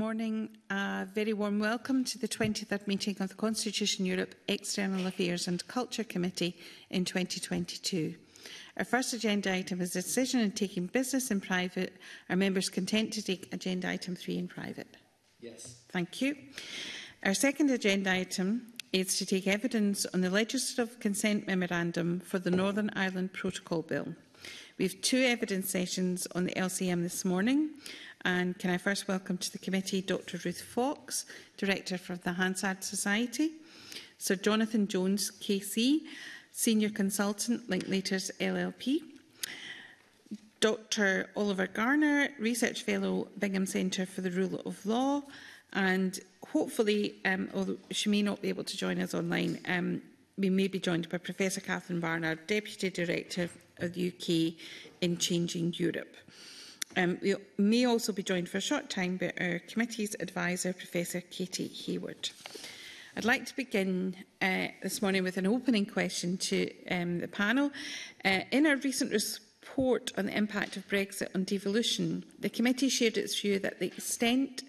Morning. A very warm welcome to the 23rd meeting of the Constitution Europe External Affairs and Culture Committee in 2022. Our first agenda item is a decision on taking business in private. Are members content to take agenda item 3 in private? Yes. Thank you. Our second agenda item is to take evidence on the legislative consent memorandum for the Northern Ireland Protocol Bill. We have two evidence sessions on the LCM this morning. And can I first welcome to the committee Dr Ruth Fox, Director for the Hansard Society, Sir Jonathan Jones, KC, Senior Consultant, Linklaters LLP, Dr Oliver Garner, Research Fellow, Bingham Centre for the Rule of Law, and hopefully, um, although she may not be able to join us online, um, we may be joined by Professor Catherine Barnard, Deputy Director of the UK in Changing Europe. Um, we may also be joined for a short time by our committee's advisor, Professor Katie Hayward. I'd like to begin uh, this morning with an opening question to um, the panel. Uh, in our recent report on the impact of Brexit on devolution, the committee shared its view that the extent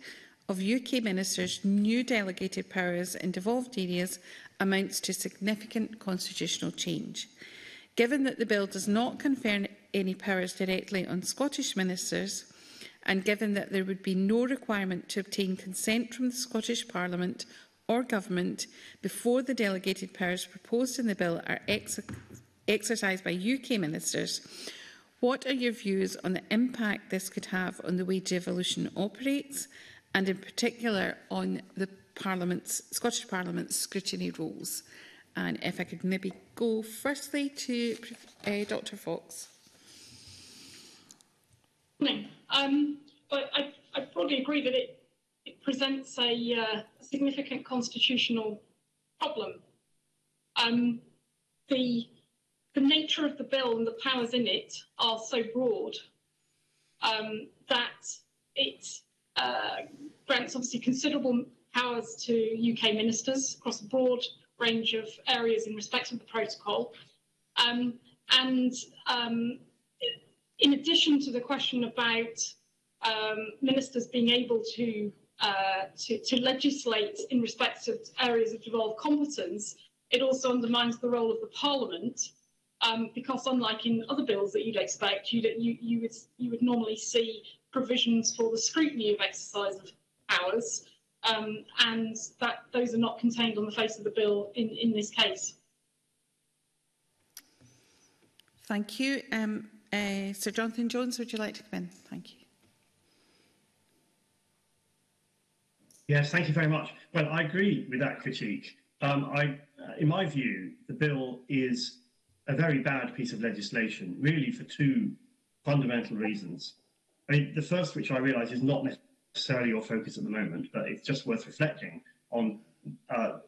of UK ministers' new delegated powers in devolved areas amounts to significant constitutional change. Given that the bill does not confer any powers directly on Scottish ministers and given that there would be no requirement to obtain consent from the Scottish Parliament or Government before the delegated powers proposed in the bill are ex exercised by UK ministers, what are your views on the impact this could have on the way devolution operates and in particular on the Parliament's, Scottish Parliament's scrutiny rules? And if I could maybe go firstly to uh, Dr Fox. Um, I, I broadly agree that it, it presents a uh, significant constitutional problem. Um, the, the nature of the bill and the powers in it are so broad um, that it uh, grants obviously considerable powers to UK ministers across a broad range of areas in respect of the protocol. Um, and um, in addition to the question about um, ministers being able to, uh, to, to legislate in respect of areas of devolved competence, it also undermines the role of the Parliament um, because unlike in other bills that you'd expect, you'd, you, you, would, you would normally see provisions for the scrutiny of exercise of powers, um, and that those are not contained on the face of the bill in, in this case. Thank you. Um, uh, Sir Jonathan Jones, would you like to come in? Thank you. Yes, thank you very much. Well, I agree with that critique. Um, I, uh, in my view, the bill is a very bad piece of legislation, really for two fundamental reasons. I mean, the first, which I realise is not necessarily your focus at the moment, but it's just worth reflecting on uh,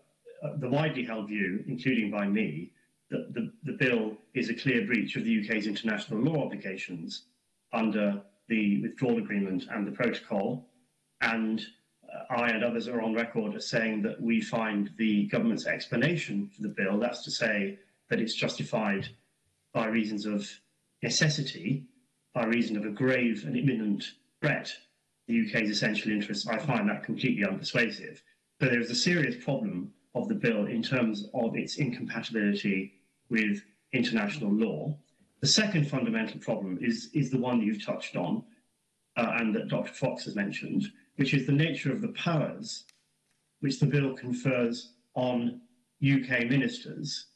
the widely held view, including by me, that the, the bill is a clear breach of the UK's international law obligations under the withdrawal agreement and the protocol. And uh, I and others are on record as saying that we find the government's explanation for the bill, that's to say that it's justified by reasons of necessity, by reason of a grave and imminent threat to the UK's essential interests, I find that completely unpersuasive. But there is a serious problem of the bill in terms of its incompatibility with international law. The second fundamental problem is, is the one you've touched on uh, and that Dr. Fox has mentioned, which is the nature of the powers which the bill confers on UK ministers,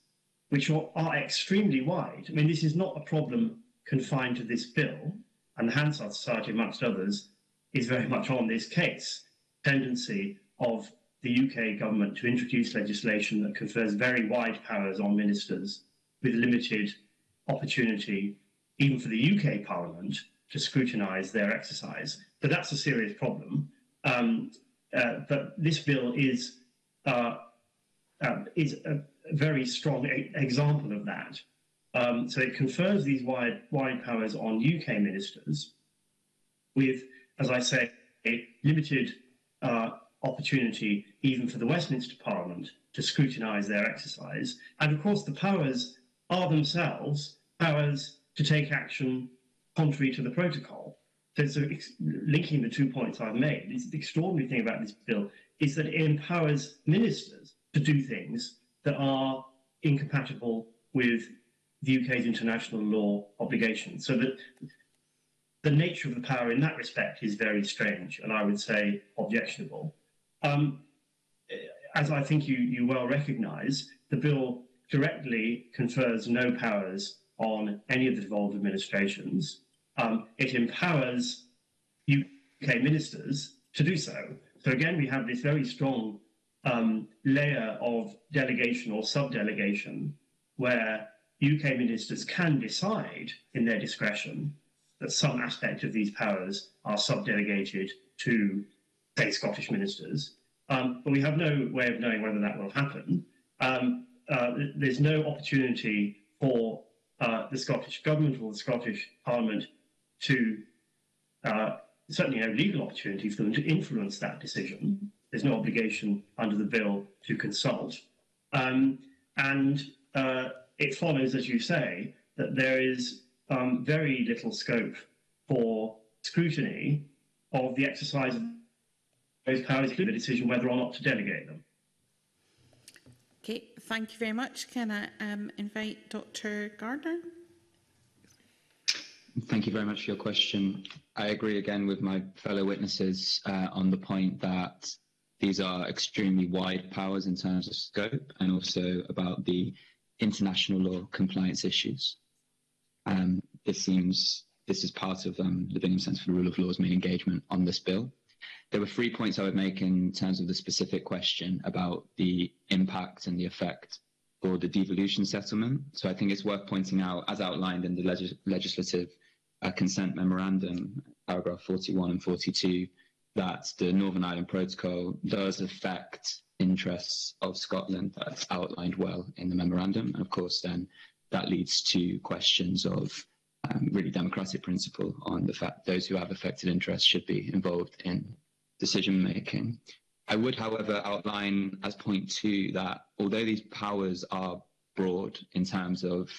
which are, are extremely wide. I mean, this is not a problem confined to this bill, and the Hansard Society, amongst others, is very much on this case. Tendency of the UK government to introduce legislation that confers very wide powers on ministers with limited opportunity, even for the UK Parliament, to scrutinise their exercise. But that's a serious problem. Um, uh, but this bill is uh, uh, is a very strong example of that. Um, so it confers these wide wide powers on UK ministers, with, as I say, a limited uh, opportunity even for the Westminster Parliament to scrutinise their exercise. And of course, the powers are themselves powers to take action contrary to the protocol. so, so linking the two points I've made, the extraordinary thing about this bill is that it empowers ministers to do things that are incompatible with the UK's international law obligations. So that the nature of the power in that respect is very strange and I would say objectionable. Um, as I think you, you well recognise, the bill directly confers no powers on any of the devolved administrations. Um, it empowers UK ministers to do so. So again, we have this very strong um, layer of delegation or sub-delegation where UK ministers can decide in their discretion that some aspect of these powers are sub-delegated to, say, Scottish ministers. Um, but we have no way of knowing whether that will happen. Um, uh, there's no opportunity for uh, the Scottish Government or the Scottish Parliament to, uh, certainly no legal opportunity for them to influence that decision. There's no obligation under the bill to consult. Um, and uh, it follows, as you say, that there is um, very little scope for scrutiny of the exercise of those powers, including the decision whether or not to delegate them. Okay, thank you very much. Can I um, invite Dr Garner? Thank you very much for your question. I agree again with my fellow witnesses uh, on the point that these are extremely wide powers in terms of scope and also about the international law compliance issues. Um, this seems this is part of um, the Bingham Centre for the Rule of Law's main engagement on this bill. There were three points I would make in terms of the specific question about the impact and the effect for the devolution settlement. So I think it's worth pointing out, as outlined in the legis legislative uh, consent memorandum, paragraph 41 and 42, that the Northern Ireland Protocol does affect interests of Scotland. That's outlined well in the memorandum. And of course, then that leads to questions of um, really democratic principle on the fact those who have affected interests should be involved in decision making. I would, however, outline as point two that although these powers are broad in terms of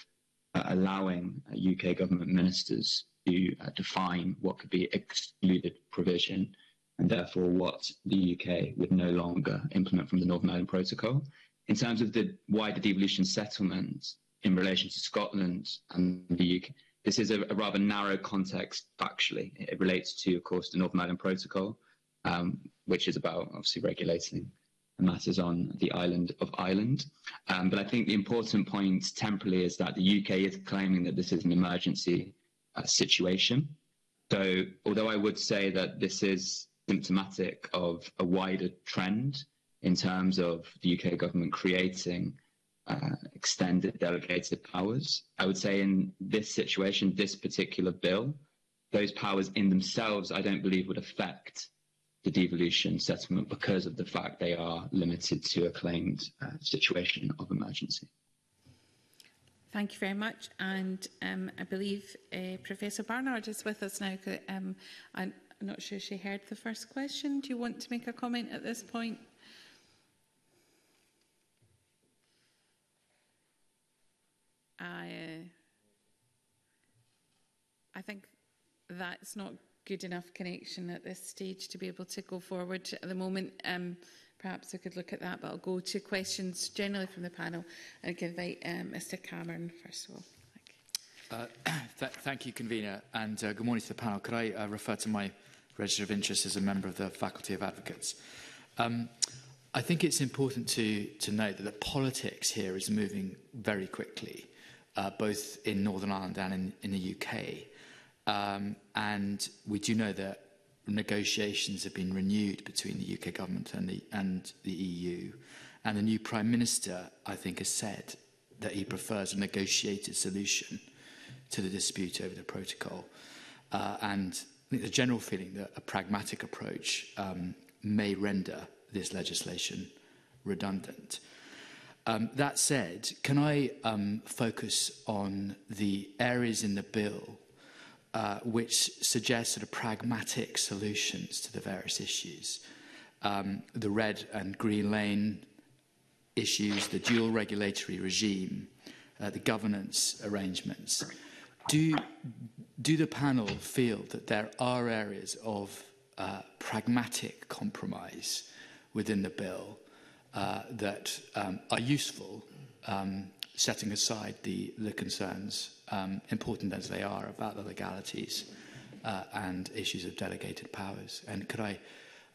uh, allowing UK uh, government ministers to uh, define what could be excluded provision and therefore what the UK would no longer implement from the Northern Ireland Protocol. In terms of the wider devolution settlement in relation to Scotland and the UK, this is a, a rather narrow context factually. It relates to, of course, the Northern Ireland Protocol, um, which is about obviously regulating matters on the island of Ireland. Um, but I think the important point temporally is that the UK is claiming that this is an emergency uh, situation. So, although I would say that this is symptomatic of a wider trend in terms of the UK government creating uh, extended delegated powers, I would say in this situation, this particular bill, those powers in themselves, I don't believe would affect the devolution settlement because of the fact they are limited to a claimed uh, situation of emergency. Thank you very much. And um, I believe uh, Professor Barnard is with us now. Um, I'm not sure she heard the first question. Do you want to make a comment at this point? I, uh, I think that's not good enough connection at this stage to be able to go forward at the moment. Um, perhaps I could look at that, but I'll go to questions generally from the panel and invite um, Mr Cameron first of all. Thank you, uh, th thank you convener, and uh, good morning to the panel. Could I uh, refer to my register of interest as a member of the Faculty of Advocates? Um, I think it's important to, to note that the politics here is moving very quickly uh, both in Northern Ireland and in, in the UK. Um, and we do know that negotiations have been renewed between the UK government and the, and the EU. And the new Prime Minister, I think, has said that he prefers a negotiated solution to the dispute over the protocol. Uh, and I think the general feeling that a pragmatic approach um, may render this legislation redundant. Um, that said, can I um, focus on the areas in the bill uh, which suggest sort of pragmatic solutions to the various issues? Um, the red and green lane issues, the dual regulatory regime, uh, the governance arrangements. Do, do the panel feel that there are areas of uh, pragmatic compromise within the bill uh, that um, are useful, um, setting aside the, the concerns, um, important as they are, about the legalities uh, and issues of delegated powers? And could I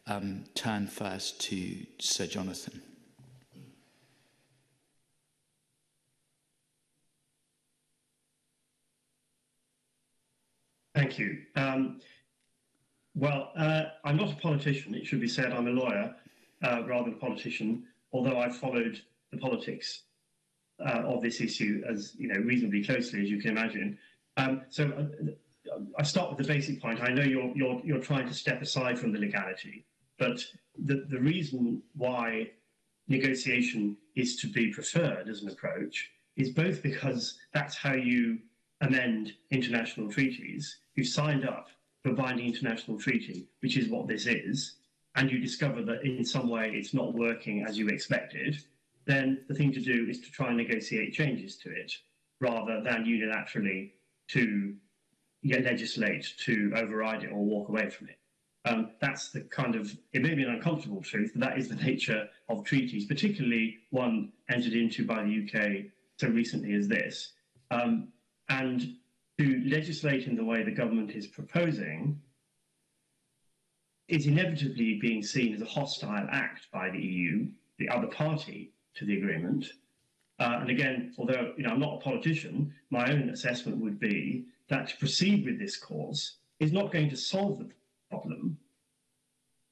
um, turn first to Sir Jonathan? Thank you. Um, well, uh, I'm not a politician. It should be said I'm a lawyer uh, rather than a politician, although I've followed the politics uh, of this issue as you know reasonably closely as you can imagine. Um, so uh, I start with the basic point. I know you're you're you're trying to step aside from the legality, but the the reason why negotiation is to be preferred as an approach is both because that's how you amend international treaties. You've signed up for a binding international treaty, which is what this is, and you discover that in some way it's not working as you expected, then the thing to do is to try and negotiate changes to it rather than unilaterally to yeah, legislate to override it or walk away from it. Um, that's the kind of, it may be an uncomfortable truth, but that is the nature of treaties, particularly one entered into by the UK so recently as this. Um, and to legislate in the way the government is proposing is inevitably being seen as a hostile act by the EU, the other party to the agreement. Uh, and again, although you know I'm not a politician, my own assessment would be that to proceed with this course is not going to solve the problem.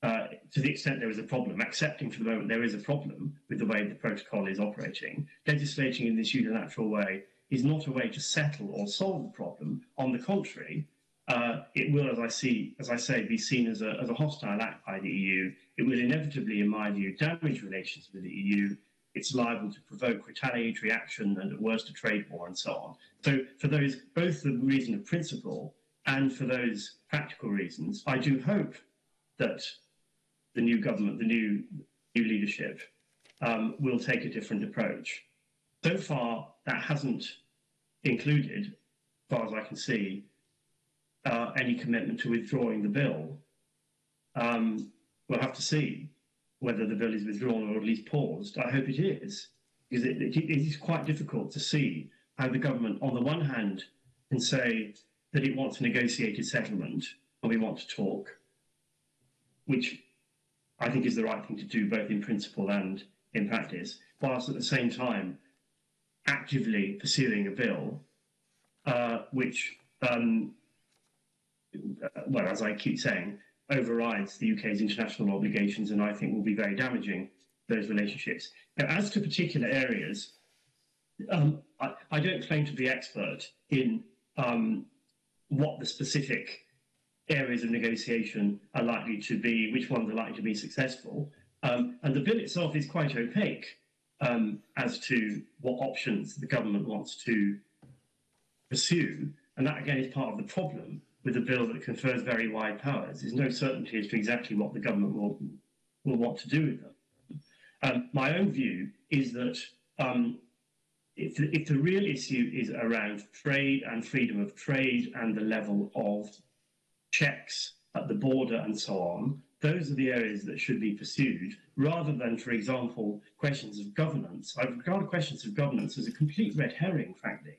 Uh, to the extent there is a problem, accepting for the moment there is a problem with the way the protocol is operating, legislating in this unilateral way is not a way to settle or solve the problem. On the contrary, uh, it will, as I see, as I say, be seen as a, as a hostile act by the EU. It will inevitably, in my view, damage relations with the EU. It's liable to provoke retaliatory action and, at worst, a trade war and so on. So, for those, both the reason of principle and for those practical reasons, I do hope that the new government, the new new leadership, um, will take a different approach. So far, that hasn't included, as far as I can see, uh, any commitment to withdrawing the bill. Um, we'll have to see whether the bill is withdrawn or at least paused. I hope it is, because it, it, it is quite difficult to see how the government, on the one hand, can say that it wants a negotiated settlement and we want to talk, which I think is the right thing to do, both in principle and in practice, whilst at the same time actively pursuing a bill uh, which, um, well, as I keep saying, overrides the UK's international obligations and I think will be very damaging those relationships. Now, as to particular areas, um, I, I, don't claim to be expert in um, what the specific areas of negotiation are likely to be, which ones are likely to be successful. Um, and the bill itself is quite opaque um, as to what options the government wants to pursue. And that, again, is part of the problem with a bill that confers very wide powers. There's no certainty as to exactly what the government will, will want to do with them. Um, my own view is that um, if, the, if the real issue is around trade and freedom of trade and the level of checks at the border and so on, those are the areas that should be pursued rather than, for example, questions of governance. I regard questions of governance as a complete red herring, frankly.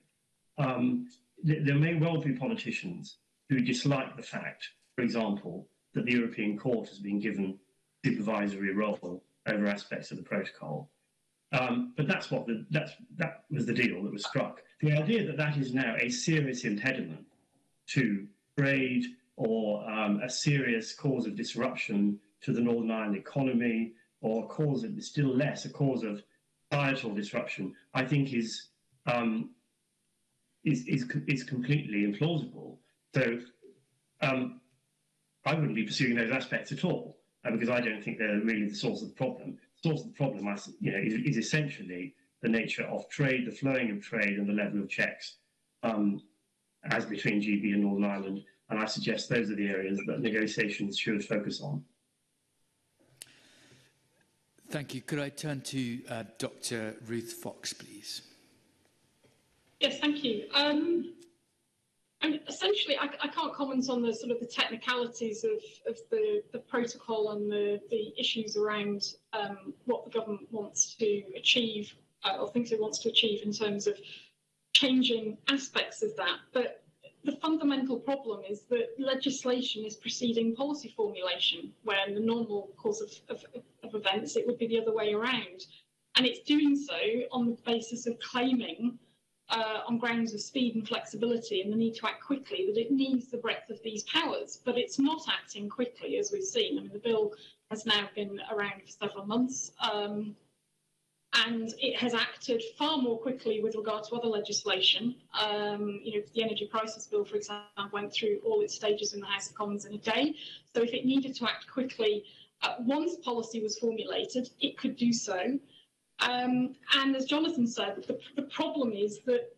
Um, th there may well be politicians who dislike the fact, for example, that the European Court has been given supervisory role over aspects of the protocol. Um, but that's what the, that's, that was the deal that was struck. The idea that that is now a serious impediment to trade or um, a serious cause of disruption to the Northern Ireland economy or cause of still less a cause of societal disruption, I think is um, is, is is completely implausible. So um, I wouldn't be pursuing those aspects at all uh, because I don't think they're really the source of the problem. The source of the problem, you know, is, is essentially the nature of trade, the flowing of trade, and the level of checks um, as between GB and Northern Ireland. And I suggest those are the areas that negotiations should focus on. Thank you. Could I turn to uh, Dr. Ruth Fox, please? Yes, thank you. Um, And essentially, I, I, can't comment on the sort of the technicalities of, of the, the protocol and the, the issues around um, what the government wants to achieve uh, or thinks it wants to achieve in terms of changing aspects of that. But the fundamental problem is that legislation is preceding policy formulation, where in the normal course of, of, of events it would be the other way around. And it's doing so on the basis of claiming uh, on grounds of speed and flexibility and the need to act quickly, that it needs the breadth of these powers, but it's not acting quickly, as we've seen. I mean, the bill has now been around for several months, um, and it has acted far more quickly with regard to other legislation. Um, you know, the energy prices bill, for example, went through all its stages in the House of Commons in a day. So if it needed to act quickly, uh, once policy was formulated, it could do so. Um, and as Jonathan said, the, the problem is that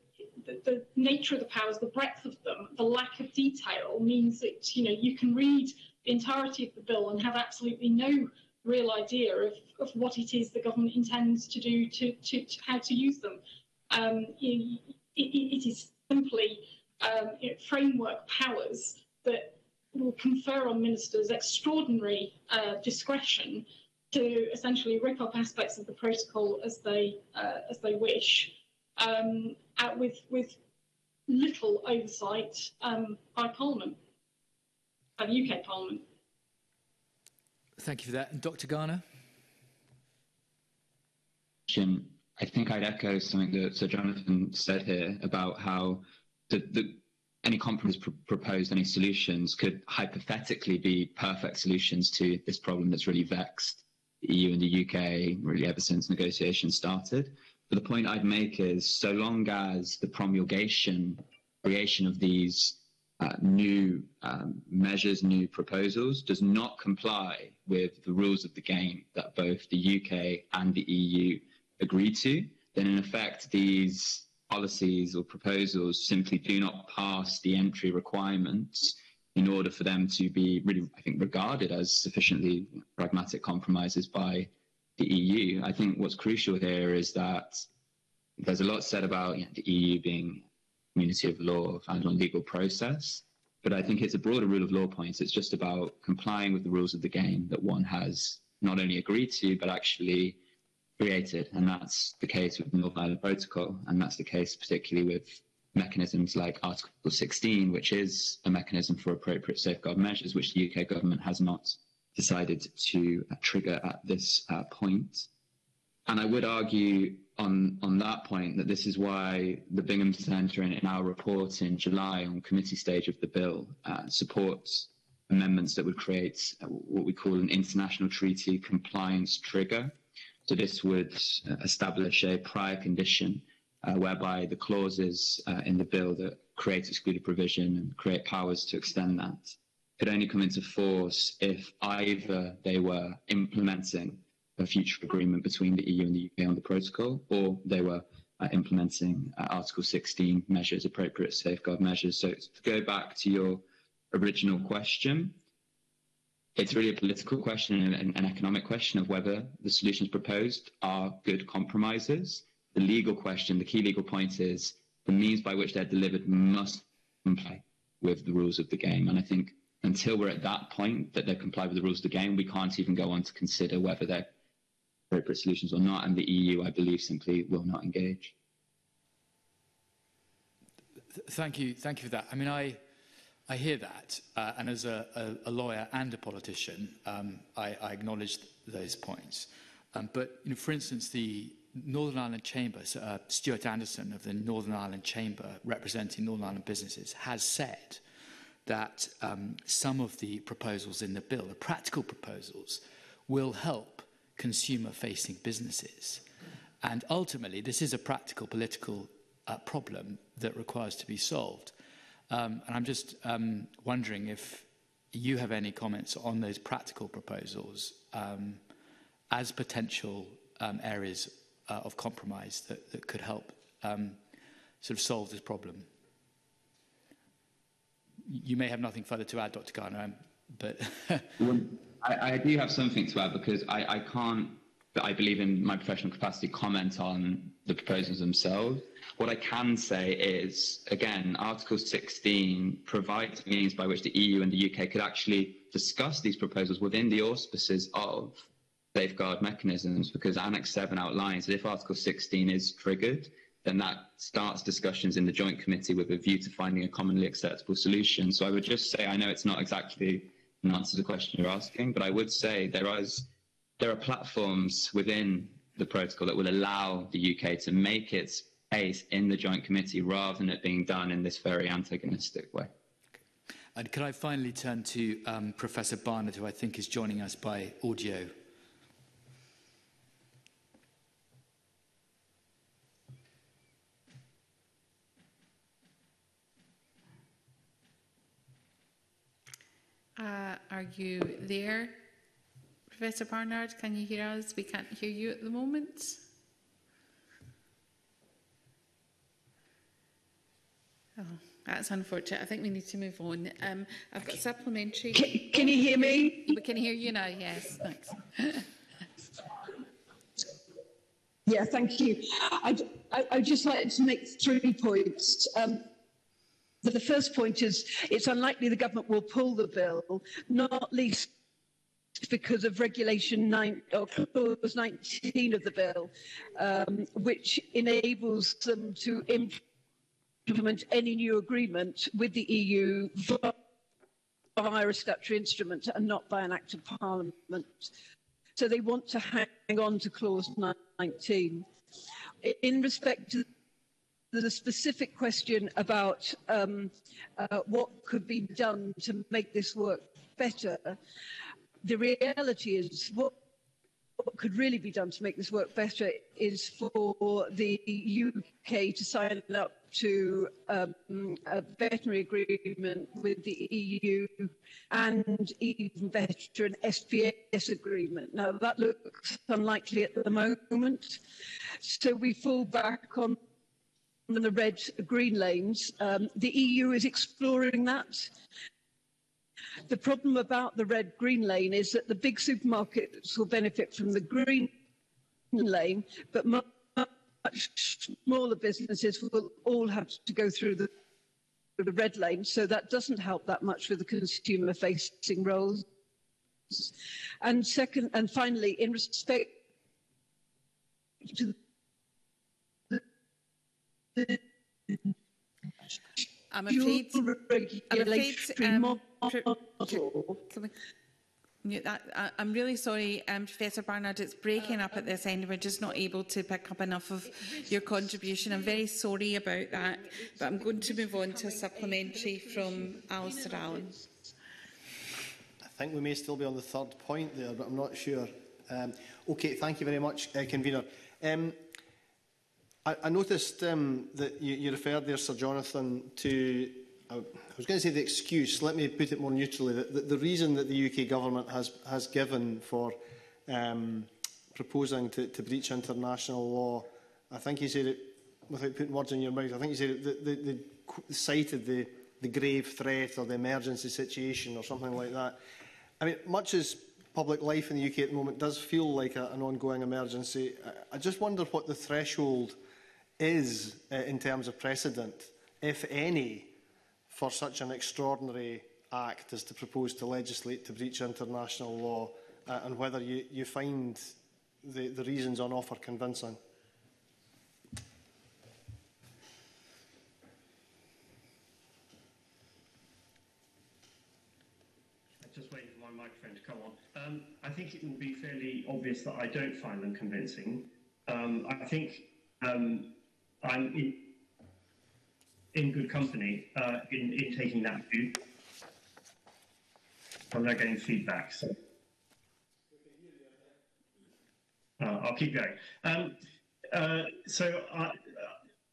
the, the, nature of the powers, the breadth of them, the lack of detail means that you know you can read the entirety of the bill and have absolutely no real idea of, of what it is the government intends to do to, to, to how to use them. Um, it, it is simply um, you know, framework powers that will confer on ministers extraordinary uh, discretion to essentially rip up aspects of the protocol as they uh, as they wish, um, with with little oversight um, by Parliament, by the UK Parliament. Thank you for that, and Dr. Garner. I think I'd echo something that Sir Jonathan said here about how the, the any compromise pr proposed, any solutions could hypothetically be perfect solutions to this problem that's really vexed the EU and the UK really ever since negotiations started. But the point I'd make is so long as the promulgation, creation of these uh, new um, measures, new proposals does not comply with the rules of the game that both the UK and the EU agreed to, then in effect these policies or proposals simply do not pass the entry requirements in order for them to be really, I think, regarded as sufficiently pragmatic compromises by the EU. I think what's crucial here is that there's a lot said about you know, the EU being community of law and on legal process, but I think it's a broader rule of law point. It's just about complying with the rules of the game that one has not only agreed to, but actually created. And that's the case with the Northern Ireland Protocol, and that's the case particularly with mechanisms like Article 16, which is a mechanism for appropriate safeguard measures, which the UK government has not decided to uh, trigger at this uh, point. And I would argue on, on that point that this is why the Bingham Centre in, in our report in July on committee stage of the bill uh, supports amendments that would create uh, what we call an international treaty compliance trigger. So this would uh, establish a prior condition uh, whereby the clauses uh, in the bill that create excluded provision and create powers to extend that could only come into force if either they were implementing a future agreement between the EU and the UK on the protocol, or they were uh, implementing uh, Article 16 measures, appropriate safeguard measures. So to go back to your original question, it's really a political question and an economic question of whether the solutions proposed are good compromises the legal question, the key legal point is the means by which they're delivered must comply with the rules of the game. And I think until we're at that point that they comply with the rules of the game, we can't even go on to consider whether they're appropriate solutions or not. And the EU, I believe, simply will not engage. Thank you. Thank you for that. I mean, I, I hear that. Uh, and as a, a, a, lawyer and a politician, um, I, I acknowledge those points. Um, but, you know, for instance, the Northern Ireland Chamber, so, uh, Stuart Anderson of the Northern Ireland Chamber, representing Northern Ireland businesses, has said that um, some of the proposals in the bill, the practical proposals, will help consumer-facing businesses. And ultimately, this is a practical political uh, problem that requires to be solved. Um, and I'm just um, wondering if you have any comments on those practical proposals um, as potential um, areas uh, of compromise that, that could help um, sort of solve this problem. You may have nothing further to add, Dr. Garner, um, but... I, I, do have something to add because I, I can't I believe in my professional capacity, comment on the proposals themselves. What I can say is, again, Article 16 provides means by which the EU and the UK could actually discuss these proposals within the auspices of safeguard mechanisms, because Annex 7 outlines that if Article 16 is triggered, then that starts discussions in the Joint Committee with a view to finding a commonly acceptable solution. So I would just say, I know it's not exactly an answer to the question you're asking, but I would say there is there are platforms within the protocol that will allow the UK to make its case in the Joint Committee rather than it being done in this very antagonistic way. And can I finally turn to um, Professor Barnard, who I think is joining us by audio. are you there? Professor Barnard, can you hear us? We can't hear you at the moment. Oh, that's unfortunate. I think we need to move on. Um, I've got supplementary. Can, can you hear me? We can hear you now, yes. Thanks. yeah, thank you. I'd, I, just like to make three points. Um, the first point is it's unlikely the government will pull the bill, not least because of regulation 9 or clause 19 of the bill, um, which enables them to implement any new agreement with the EU via a statutory instrument and not by an act of parliament. So they want to hang on to clause 19. In respect to the specific question about um, uh, what could be done to make this work better, the reality is what, what could really be done to make this work better is for the UK to sign up to um, a veterinary agreement with the EU and even better an SPS agreement. Now that looks unlikely at the moment, so we fall back on the red green lanes. Um, the EU is exploring that. The problem about the red green lane is that the big supermarkets will benefit from the green lane, but much smaller businesses will all have to go through the, the red lane. So that doesn't help that much with the consumer facing roles. And second, and finally, in respect to the I'm afraid. I'm afraid. Um, can we mute that? I, I'm really sorry, um, Professor Barnard. It's breaking up at this end. We're just not able to pick up enough of your contribution. I'm very sorry about that, but I'm going to move on to a supplementary from Alistair Allen. I think we may still be on the third point there, but I'm not sure. Um, okay, thank you very much, uh, convener. Um, I, I noticed um, that you, you referred there, Sir Jonathan, to I was going to say the excuse, let me put it more neutrally, that the, the reason that the UK government has, has given for um, proposing to, to breach international law, I think you said it, without putting words in your mouth, I think you said it, the, the, the cited the, the grave threat or the emergency situation or something like that. I mean, much as public life in the UK at the moment does feel like a, an ongoing emergency, I, I just wonder what the threshold is uh, in terms of precedent, if any, for such an extraordinary act as to propose to legislate to breach international law, uh, and whether you, you find the, the reasons on offer convincing? Just waiting for my microphone to come on. Um, I think it will be fairly obvious that I don't find them convincing. Um, I think um, I'm in, in good company uh, in, in taking that view. I'm not getting feedback, so uh, I'll keep going. Um, uh, so I,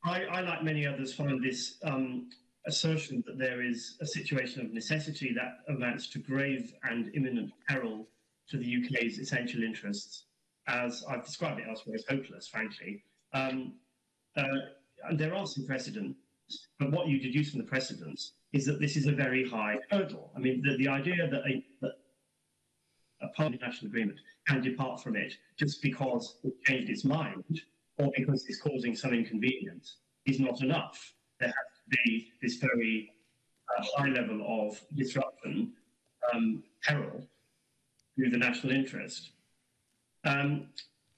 I, I, like many others, find this um, assertion that there is a situation of necessity that amounts to grave and imminent peril to the UK's essential interests, as I've described it elsewhere, as hopeless, frankly. Um, uh, there are some precedents, but what you deduce from the precedents is that this is a very high hurdle. I mean, the, the idea that a, that a part of the national agreement can depart from it just because it changed its mind or because it's causing some inconvenience is not enough. There has to be this very uh, high level of disruption, um, peril to the national interest. Um,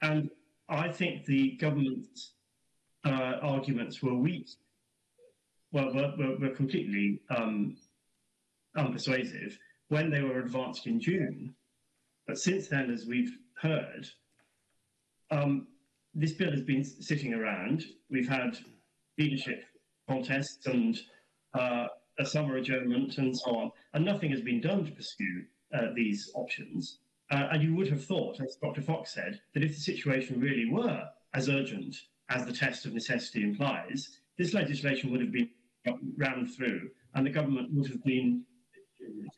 and I think the government's uh, arguments were weak. Well, were, were, completely um, unpersuasive when they were advanced in June. But since then, as we've heard, um, this bill has been sitting around. We've had leadership contests and uh, a summer adjournment and so on, and nothing has been done to pursue uh, these options. Uh, and you would have thought, as Dr. Fox said, that if the situation really were as urgent as the test of necessity implies, this legislation would have been ran through and the government would have been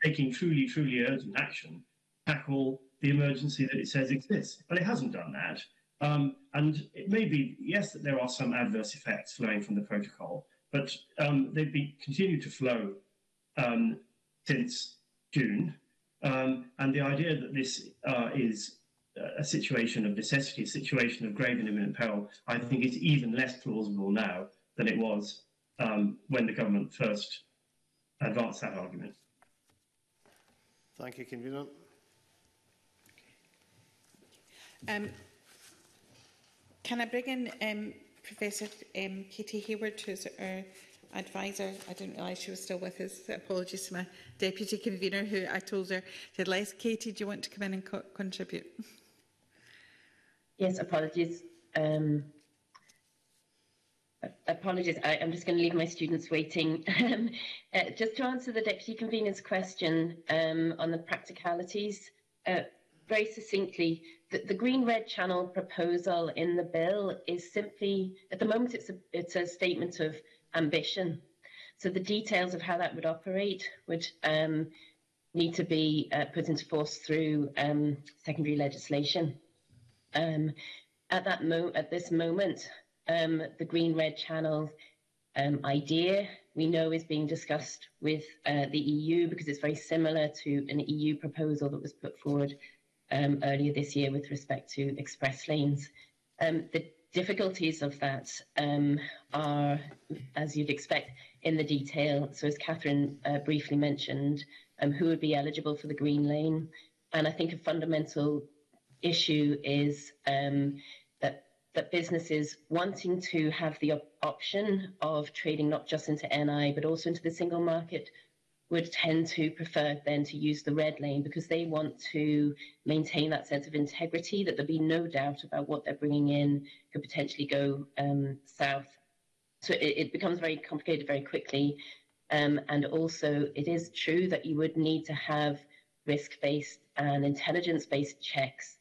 taking truly, truly urgent action, to tackle the emergency that it says exists. But it hasn't done that. Um, and it may be, yes, that there are some adverse effects flowing from the protocol, but um, they've been continued to flow um, since June. Um, and the idea that this uh, is a situation of necessity, a situation of grave and imminent peril, I think is even less plausible now than it was um, when the government first advanced that argument. Thank you, Convener. Um, can I bring in um, Professor um, Katie Hayward, who's our advisor? I didn't realise she was still with us. Apologies to my deputy convener, who I told her, said, Les, Katie, do you want to come in and co contribute? Yes, apologies. Um, apologies, I, I'm just going to leave my students waiting. Um, uh, just to answer the Deputy Convener's question um, on the practicalities, uh, very succinctly, the, the green-red channel proposal in the bill is simply, at the moment, it's a, it's a statement of ambition. So the details of how that would operate would um, need to be uh, put into force through um, secondary legislation. Um, at that mo at this moment, um, the green red channel um, idea we know is being discussed with uh, the EU because it's very similar to an EU proposal that was put forward um, earlier this year with respect to express lanes. Um, the difficulties of that um, are, as you'd expect, in the detail. So, as Catherine uh, briefly mentioned, um, who would be eligible for the green lane? And I think a fundamental issue is um, that that businesses wanting to have the op option of trading not just into NI but also into the single market would tend to prefer then to use the red lane because they want to maintain that sense of integrity that there'll be no doubt about what they're bringing in could potentially go um, south. So it, it, becomes very complicated very quickly. Um, and also, it is true that you would need to have risk based and intelligence based checks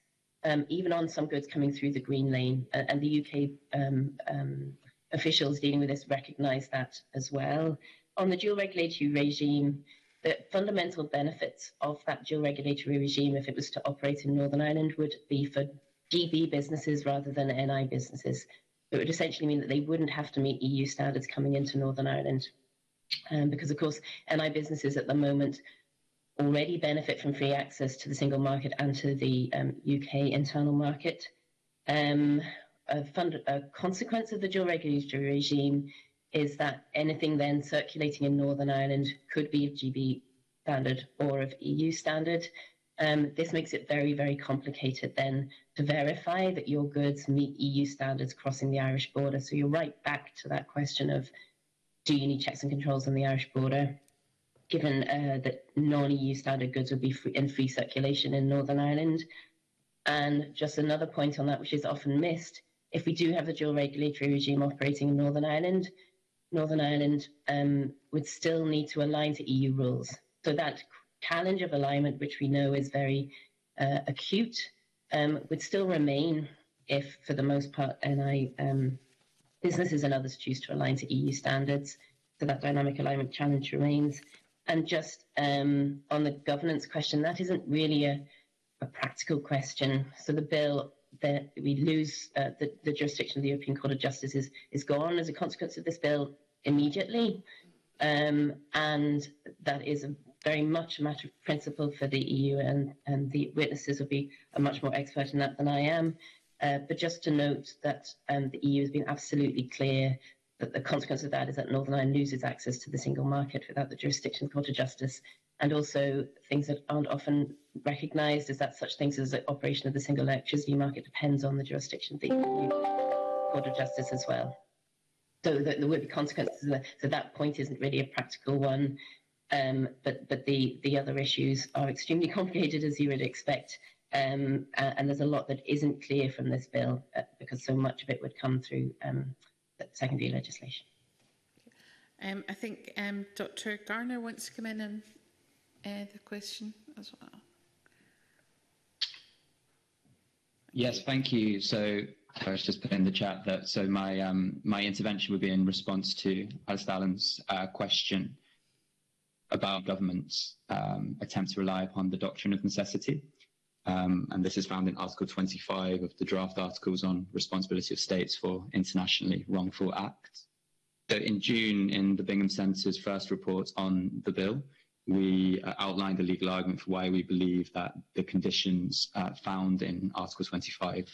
um, even on some goods coming through the green lane. Uh, and the UK um, um, officials dealing with this recognise that as well. On the dual regulatory regime, the fundamental benefits of that dual regulatory regime, if it was to operate in Northern Ireland, would be for GB businesses rather than NI businesses. It would essentially mean that they wouldn't have to meet EU standards coming into Northern Ireland. Um, because, of course, NI businesses at the moment already benefit from free access to the single market and to the um, UK internal market. Um, a, fund, a, consequence of the dual regulatory regime is that anything then circulating in Northern Ireland could be of GB standard or of EU standard. Um, this makes it very, very complicated then to verify that your goods meet EU standards crossing the Irish border. So you're right back to that question of do you need checks and controls on the Irish border? Given uh, that non-EU standard goods would be free, in free circulation in Northern Ireland. And just another point on that, which is often missed, if we do have the dual regulatory regime operating in Northern Ireland, Northern Ireland um, would still need to align to EU rules. So that challenge of alignment, which we know is very uh, acute, um, would still remain if, for the most part, NI um, businesses and others choose to align to EU standards. So that dynamic alignment challenge remains. And just um, on the governance question, that isn't really a, a practical question. So the bill that we lose uh, the, the, jurisdiction of the European Court of Justice is, is gone as a consequence of this bill immediately. Um, and that is a very much a matter of principle for the EU, and, and the witnesses will be a much more expert in that than I am. Uh, but just to note that um, the EU has been absolutely clear that the consequence of that is that Northern Ireland loses access to the single market without the jurisdiction of the Court of Justice. And also things that aren't often recognised is that such things as the operation of the single electricity market depends on the jurisdiction of the Court of Justice as well. So there would be consequences. So that point isn't really a practical one. Um, but but the, the other issues are extremely complicated, as you would expect. Um, and there's a lot that isn't clear from this bill uh, because so much of it would come through um, secondary legislation. Um, I think um, Dr Garner wants to come in and uh, the question as well. Yes, thank you. So I was just put in the chat that so my um, my intervention would be in response to Alasdair Allan's uh, question about government's um, attempt to rely upon the doctrine of necessity. Um, and this is found in Article 25 of the draft articles on responsibility of states for internationally wrongful acts. So in June, in the Bingham Centre's first report on the bill, we uh, outlined the legal argument for why we believe that the conditions uh, found in Article 25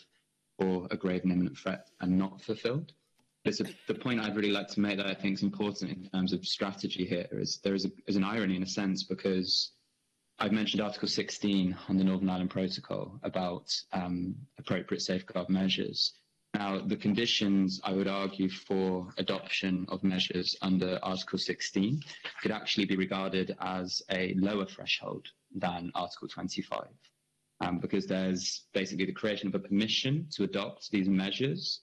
for a grave and imminent threat are not fulfilled. It's a, the point I'd really like to make that I think is important in terms of strategy here is there is, a, is an irony in a sense because I've mentioned Article 16 on the Northern Ireland Protocol about um, appropriate safeguard measures. Now, the conditions, I would argue, for adoption of measures under Article 16 could actually be regarded as a lower threshold than Article 25, um, because there's basically the creation of a permission to adopt these measures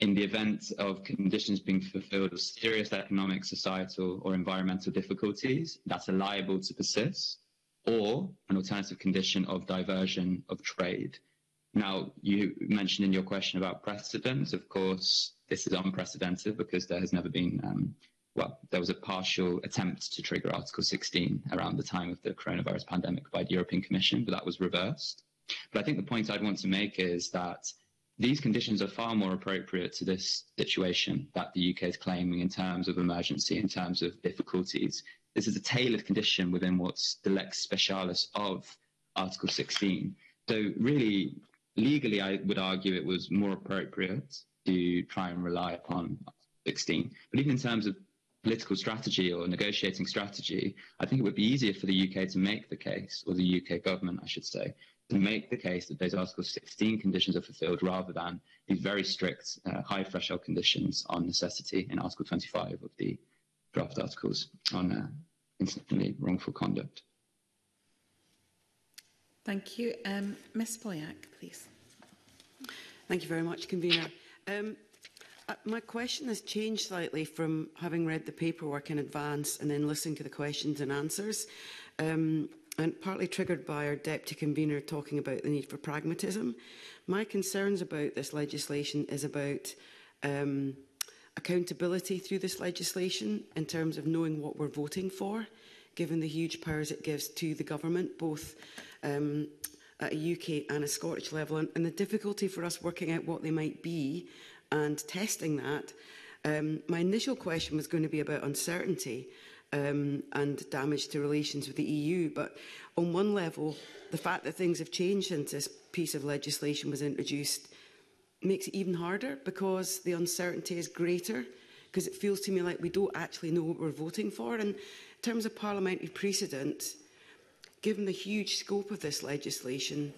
in the event of conditions being fulfilled of serious economic, societal, or environmental difficulties that are liable to persist, or an alternative condition of diversion of trade now, you mentioned in your question about precedents. Of course, this is unprecedented because there has never been, um, well, there was a partial attempt to trigger Article 16 around the time of the coronavirus pandemic by the European Commission, but that was reversed. But I think the point I'd want to make is that these conditions are far more appropriate to this situation that the UK is claiming in terms of emergency, in terms of difficulties. This is a tailored condition within what's the lex specialis of Article 16. So really, legally, I would argue it was more appropriate to try and rely upon 16. But even in terms of political strategy or negotiating strategy, I think it would be easier for the UK to make the case, or the UK government, I should say, to make the case that those Article 16 conditions are fulfilled rather than these very strict uh, high threshold conditions on necessity in Article 25 of the draft articles on uh, instantly wrongful conduct. Thank you. Um, Ms Boyack, please. Thank you very much, Convener. Um, uh, my question has changed slightly from having read the paperwork in advance and then listening to the questions and answers, um, and partly triggered by our Deputy Convener talking about the need for pragmatism. My concerns about this legislation is about um, accountability through this legislation in terms of knowing what we're voting for, given the huge powers it gives to the government, both um, at a UK and a Scottish level, and, and the difficulty for us working out what they might be and testing that. Um, my initial question was going to be about uncertainty um, and damage to relations with the EU. But on one level, the fact that things have changed since this piece of legislation was introduced makes it even harder because the uncertainty is greater because it feels to me like we don't actually know what we're voting for. And in terms of parliamentary precedent, given the huge scope of this legislation,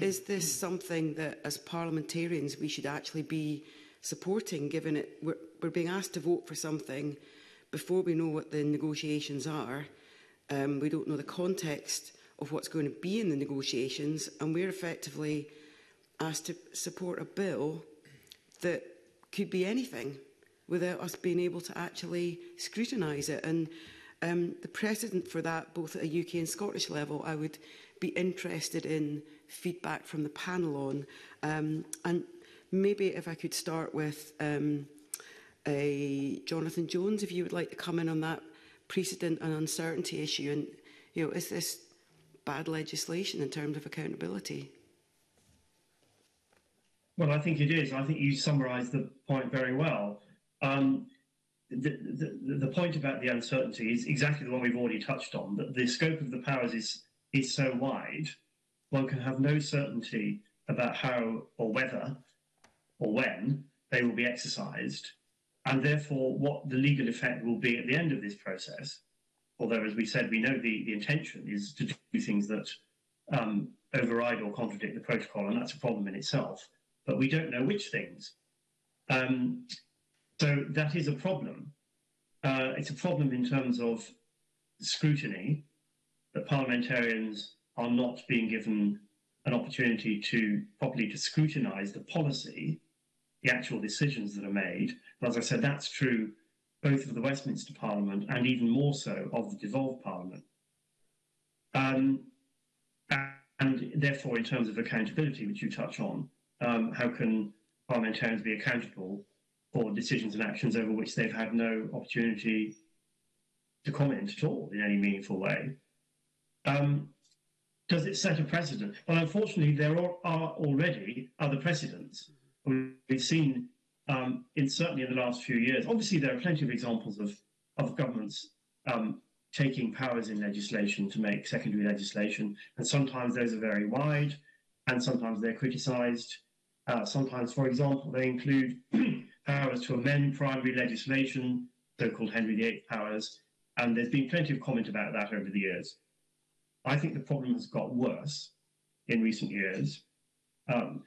is this something that as parliamentarians we should actually be supporting, given it we're, we're being asked to vote for something before we know what the negotiations are? Um, we don't know the context of what's going to be in the negotiations, and we're effectively asked to support a bill that could be anything without us being able to actually scrutinise it. And um, the precedent for that, both at a UK and Scottish level, I would be interested in feedback from the panel on. Um, and maybe if I could start with um, a Jonathan Jones, if you would like to come in on that precedent and uncertainty issue. And, you know, is this bad legislation in terms of accountability? Well, I think it is. I think you summarised the point very well. Um, the, the, the point about the uncertainty is exactly the one we've already touched on, that the scope of the powers is, is so wide, one can have no certainty about how or whether or when they will be exercised, and therefore what the legal effect will be at the end of this process. Although, as we said, we know the, the intention is to do things that um, override or contradict the protocol, and that's a problem in itself. But we don't know which things. Um, so that is a problem. Uh, it's a problem in terms of scrutiny that parliamentarians are not being given an opportunity to properly to scrutinise the policy, the actual decisions that are made. And as I said, that's true both of the Westminster Parliament and even more so of the devolved Parliament. Um, and therefore, in terms of accountability, which you touch on, um, how can parliamentarians be accountable for decisions and actions over which they've had no opportunity to comment at all in any meaningful way? Um, does it set a precedent? Well, unfortunately, there are, are already other precedents. We've seen, um, in certainly in the last few years, obviously there are plenty of examples of, of governments um, taking powers in legislation to make secondary legislation, and sometimes those are very wide, and sometimes they're criticised. Uh, sometimes, for example, they include powers to amend primary legislation, so-called Henry VIII powers, and there's been plenty of comment about that over the years. I think the problem has got worse in recent years, um,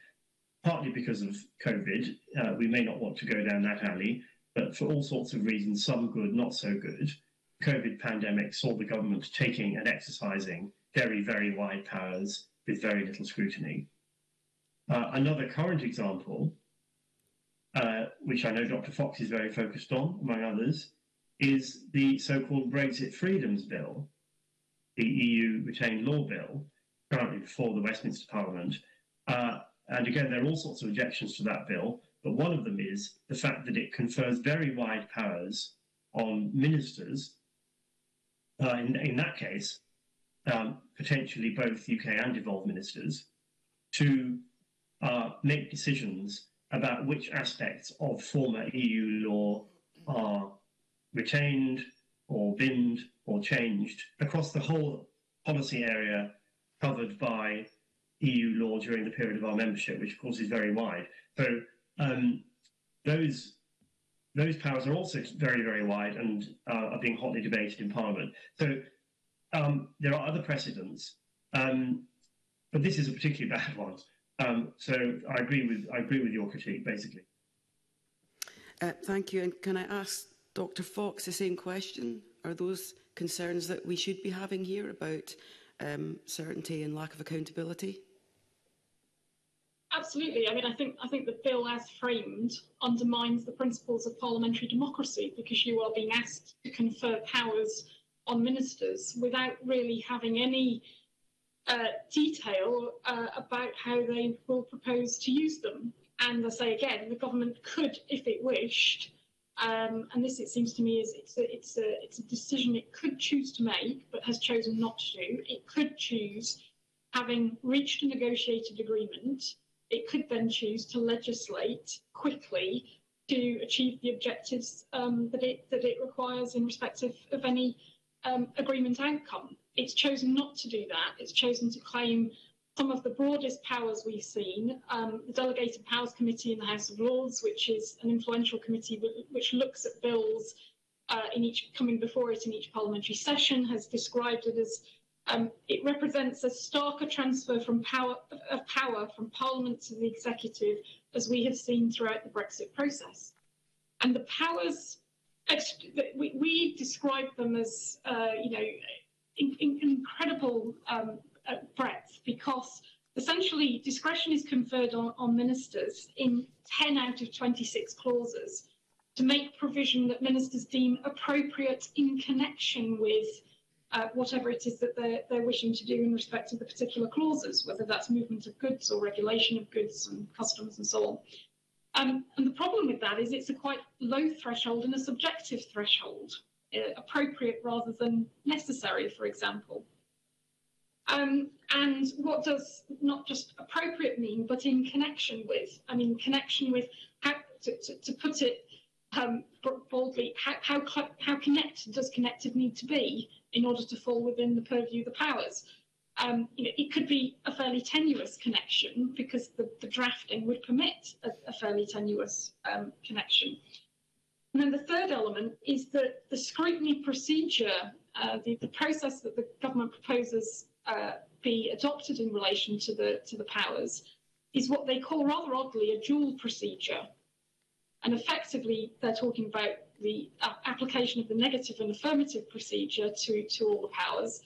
partly because of COVID. Uh, we may not want to go down that alley, but for all sorts of reasons, some good, not so good. COVID pandemic saw the government taking and exercising very, very wide powers with very little scrutiny. Uh, another current example, uh, which I know Dr. Fox is very focused on, among others, is the so-called Brexit Freedoms Bill, the EU Retained Law Bill, currently before the Westminster Parliament. Uh, and again, there are all sorts of objections to that bill, but one of them is the fact that it confers very wide powers on ministers. Uh, in, in that case, um, potentially both UK and devolved ministers, to uh, make decisions about which aspects of former EU law are retained or binned or changed across the whole policy area covered by EU law during the period of our membership, which of course is very wide. So um, those those powers are also very, very wide and uh, are being hotly debated in Parliament. So um, there are other precedents, um, but this is a particularly bad one. Um, so I agree with I agree with your critique, basically. Uh, thank you. And can I ask Dr. Fox the same question? Are those concerns that we should be having here about um, certainty and lack of accountability? Absolutely. I mean, I think I think the bill, as framed, undermines the principles of parliamentary democracy because you are being asked to confer powers on ministers without really having any detail uh, about how they will propose to use them. And I say again, the government could, if it wished, um, and this, it seems to me, is it's a, it's a it's a decision it could choose to make, but has chosen not to. Do. It could choose, having reached a negotiated agreement, it could then choose to legislate quickly to achieve the objectives um, that it that it requires in respect of, of any um, agreement outcome. It's chosen not to do that. It's chosen to claim some of the broadest powers we've seen. Um, the Delegated Powers Committee in the House of Lords, which is an influential committee which looks at bills uh, in each coming before it in each parliamentary session, has described it as um, it represents a starker transfer from power of power from Parliament to the executive, as we have seen throughout the Brexit process. And the powers we, we describe them as, uh, you know, in, in incredible um, uh, breadth because essentially discretion is conferred on, on ministers in 10 out of 26 clauses to make provision that ministers deem appropriate in connection with uh, whatever it is that they're, they're wishing to do in respect of the particular clauses, whether that's movement of goods or regulation of goods and customs and so on. Um, and the problem with that is it's a quite low threshold and a subjective threshold, appropriate rather than necessary, for example. Um, and what does not just appropriate mean, but in connection with? I mean, connection with, how, to, to, to put it um, broadly, how, how, how connected does connected need to be in order to fall within the purview of the powers? Um, you know, it could be a fairly tenuous connection because the, the drafting would permit a, a fairly tenuous um, connection. And then the third element is that the scrutiny procedure, uh, the, the process that the government proposes uh, be adopted in relation to the to the powers, is what they call rather oddly a dual procedure. And effectively, they're talking about the uh, application of the negative and affirmative procedure to, to all the powers,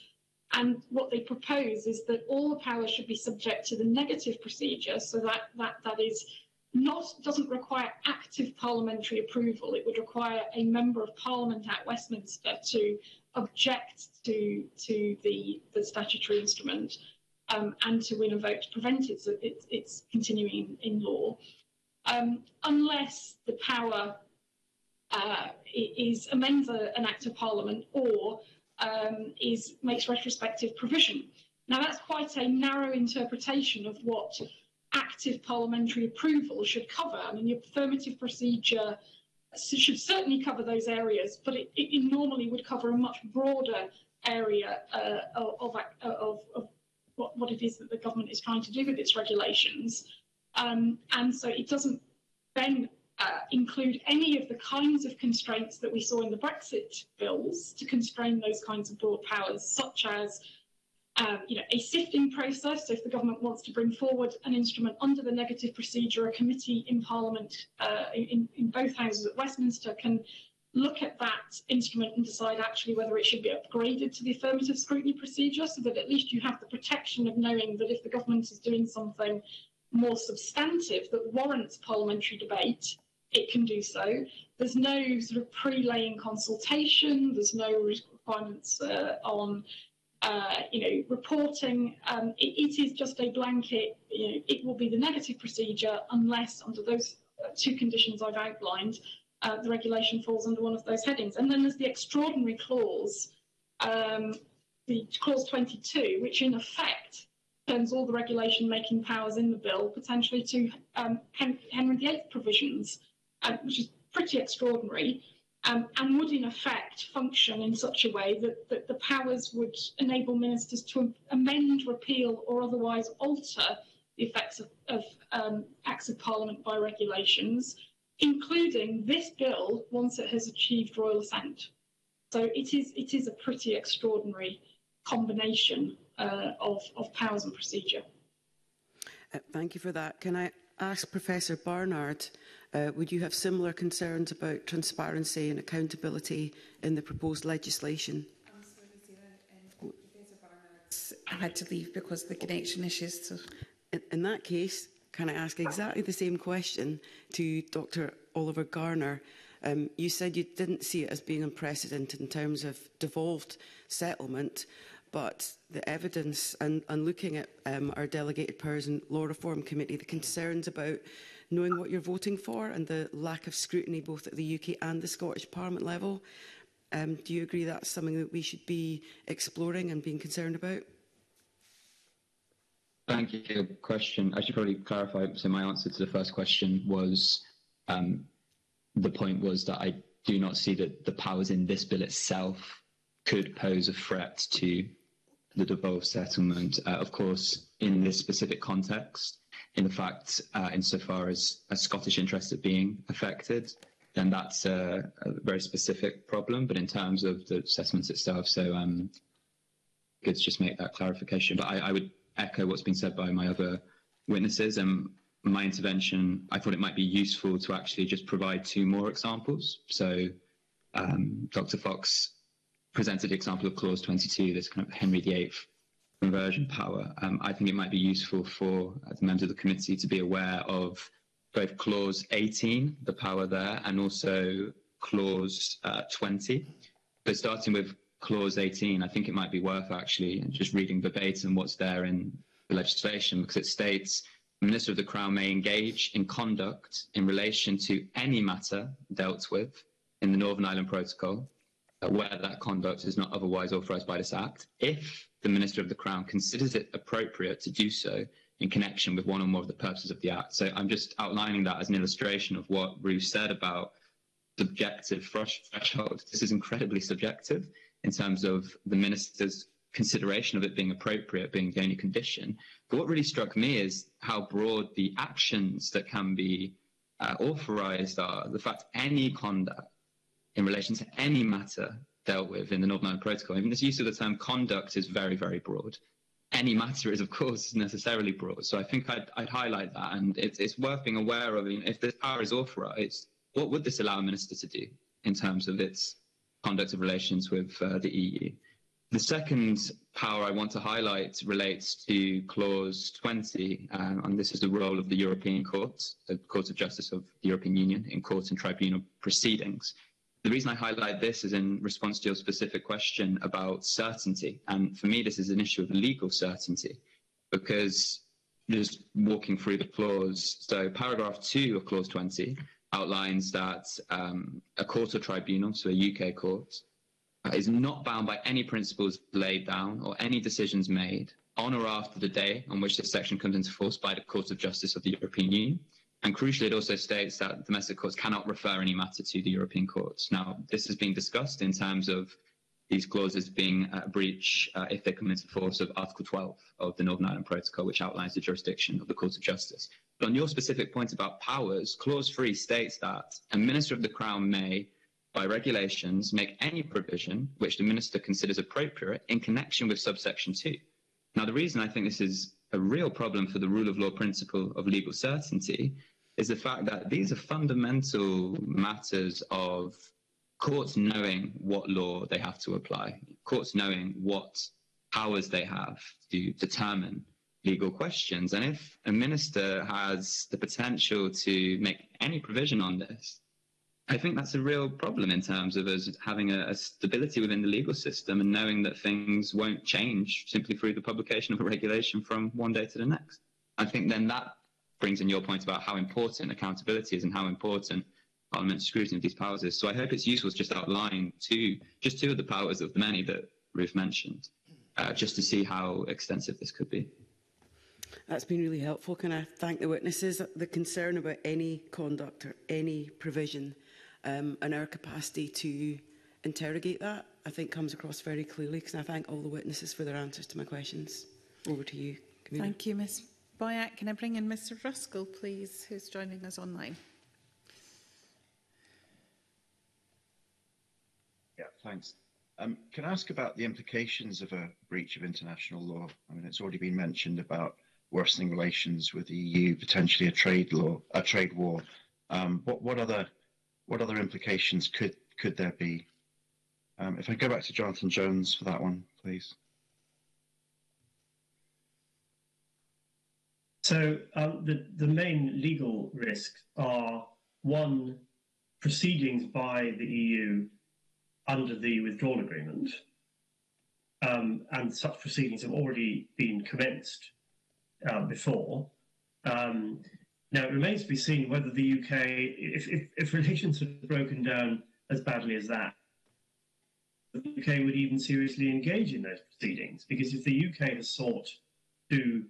and what they propose is that all the powers should be subject to the negative procedure, so that that, that is not doesn't require active parliamentary approval. It would require a member of parliament at Westminster to object to to the, the statutory instrument um, and to win a vote to prevent its its, continuing in law, um, unless the power uh, is amends a, an act of parliament or um, is makes retrospective provision. Now that's quite a narrow interpretation of what active parliamentary approval should cover. I mean, the affirmative procedure should certainly cover those areas, but it, it normally would cover a much broader area uh, of, of, of, what, what, it is that the government is trying to do with its regulations. Um, and so it doesn't then uh, include any of the kinds of constraints that we saw in the Brexit bills to constrain those kinds of broad powers, such as um, you know, a sifting process. So if the government wants to bring forward an instrument under the negative procedure, a committee in Parliament uh, in, in both houses at Westminster can look at that instrument and decide actually whether it should be upgraded to the affirmative scrutiny procedure so that at least you have the protection of knowing that if the government is doing something more substantive that warrants parliamentary debate, it can do so. There's no sort of pre-laying consultation. There's no requirements uh, on, uh, you know, reporting. Um, it, it is just a blanket. You know, it will be the negative procedure unless under those two conditions I've outlined, uh, the regulation falls under one of those headings. And then there's the extraordinary clause, um, the clause 22, which in effect turns all the regulation making powers in the bill potentially to um, Henry VIII provisions uh, which is pretty extraordinary, um, and would in effect function in such a way that, that the powers would enable ministers to amend, repeal, or otherwise alter the effects of, of um, acts of parliament by regulations, including this bill once it has achieved royal assent. So it is it is a pretty extraordinary combination uh, of, of powers and procedure. Uh, thank you for that. Can I ask Professor Barnard Uh, would you have similar concerns about transparency and accountability in the proposed legislation? I had to leave because of the connection issues. So. In, in that case, can I ask exactly the same question to Dr Oliver Garner? Um, you said you didn't see it as being unprecedented in terms of devolved settlement, but the evidence and, and looking at um, our delegated powers and law reform committee, the concerns about knowing what you're voting for and the lack of scrutiny both at the UK and the Scottish Parliament level. Um, do you agree that's something that we should be exploring and being concerned about? Thank you for your question. I should probably clarify. So my answer to the first question was um, the point was that I do not see that the powers in this bill itself could pose a threat to the devolved settlement. Uh, of course, in this specific context, in the fact, uh, insofar as a Scottish interest are being affected, then that's a, a, very specific problem. But in terms of the settlement itself, so um, good to just make that clarification. But I, I would echo what's been said by my other witnesses. And my intervention, I thought it might be useful to actually just provide two more examples. So um, Dr. Fox presented the example of Clause 22, this kind of Henry VIII conversion power, um, I think it might be useful for the members of the committee to be aware of both clause 18, the power there, and also clause uh, 20. But starting with clause 18, I think it might be worth actually just reading verbatim what's there in the legislation because it states the Minister of the Crown may engage in conduct in relation to any matter dealt with in the Northern Ireland Protocol where that conduct is not otherwise authorised by this Act if the Minister of the Crown considers it appropriate to do so in connection with one or more of the purposes of the Act. So I'm just outlining that as an illustration of what Ruth said about subjective threshold. This is incredibly subjective in terms of the minister's consideration of it being appropriate being the only condition. But what really struck me is how broad the actions that can be uh, authorised are. The fact any conduct in relation to any matter dealt with in the Northern Ireland Protocol, even this use of the term conduct is very, very broad. Any matter is, of course, necessarily broad. So I think I'd, I'd highlight that. And it's, it's worth being aware of, if this power is authorised, what would this allow a minister to do in terms of its conduct of relations with uh, the EU? The second power I want to highlight relates to Clause 20, um, and this is the role of the European Court, the Court of Justice of the European Union, in court and tribunal proceedings. The reason I highlight this is in response to your specific question about certainty. And for me, this is an issue of legal certainty because just walking through the clause, so paragraph 2 of Clause 20 outlines that um, a court or tribunal, so a UK court, uh, is not bound by any principles laid down or any decisions made on or after the day on which this section comes into force by the Court of Justice of the European Union. And crucially, it also states that domestic courts cannot refer any matter to the European courts. Now, this has been discussed in terms of these clauses being a breach uh, if they come into force of Article 12 of the Northern Ireland Protocol, which outlines the jurisdiction of the Court of Justice. But on your specific point about powers, Clause 3 states that a Minister of the Crown may, by regulations, make any provision which the Minister considers appropriate in connection with subsection 2. Now, the reason I think this is a real problem for the rule of law principle of legal certainty is the fact that these are fundamental matters of courts knowing what law they have to apply, courts knowing what powers they have to determine legal questions. And if a minister has the potential to make any provision on this, I think that's a real problem in terms of us having a, a, stability within the legal system and knowing that things won't change simply through the publication of a regulation from one day to the next. I think then that brings in your point about how important accountability is and how important parliamentary scrutiny of these powers is. So I hope it's useful to just outline two, just two of the powers of the many that Ruth mentioned, uh, just to see how extensive this could be. That's been really helpful. Can I thank the witnesses? The concern about any conduct or any provision um, and our capacity to interrogate that, I think comes across very clearly. Can I thank all the witnesses for their answers to my questions? Over to you, Camilla. Thank you, Ms Boyack. Can I bring in Mr Ruskell, please, who's joining us online? Yeah, thanks. Um, can I ask about the implications of a breach of international law? I mean, it's already been mentioned about worsening relations with the EU, potentially a trade law, a trade war. Um, what, what other what other implications could could there be? Um, if I go back to Jonathan Jones for that one, please. So um, the the main legal risks are one proceedings by the EU under the withdrawal agreement, um, and such proceedings have already been commenced uh, before. Um, now, it remains to be seen whether the UK, if, if, if relations have broken down as badly as that, the UK would even seriously engage in those proceedings. Because if the UK has sought to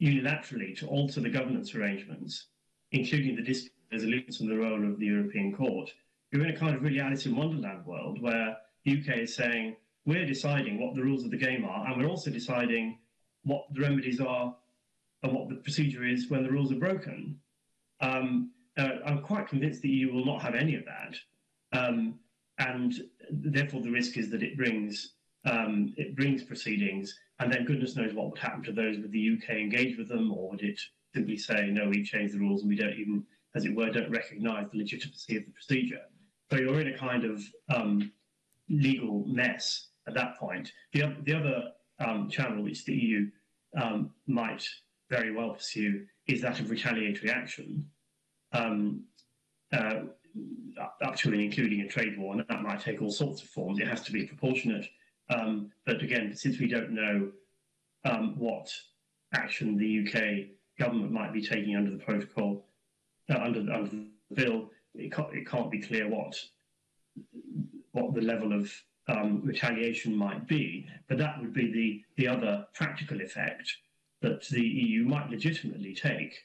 unilaterally to alter the governance arrangements, including the dispute resolution and the role of the European Court, you're in a kind of really Alice in Wonderland world where the UK is saying, we're deciding what the rules of the game are, and we're also deciding what the remedies are and what the procedure is when the rules are broken. Um, uh, I'm quite convinced the EU will not have any of that, um, and therefore the risk is that it brings um, it brings proceedings, and then goodness knows what would happen to those with the UK engaged with them, or would it simply say no, we've changed the rules and we don't even, as it were, don't recognise the legitimacy of the procedure. So you're in a kind of um, legal mess at that point. The, the other um, channel which the EU um, might very well pursue is that of retaliatory action, um, uh, up to and including a trade war, and that might take all sorts of forms. It has to be proportionate. Um, but again, since we don't know um, what action the UK government might be taking under the protocol, uh, under, under the bill, it can't, it can't be clear what what the level of um, retaliation might be. But that would be the, the other practical effect that the EU might legitimately take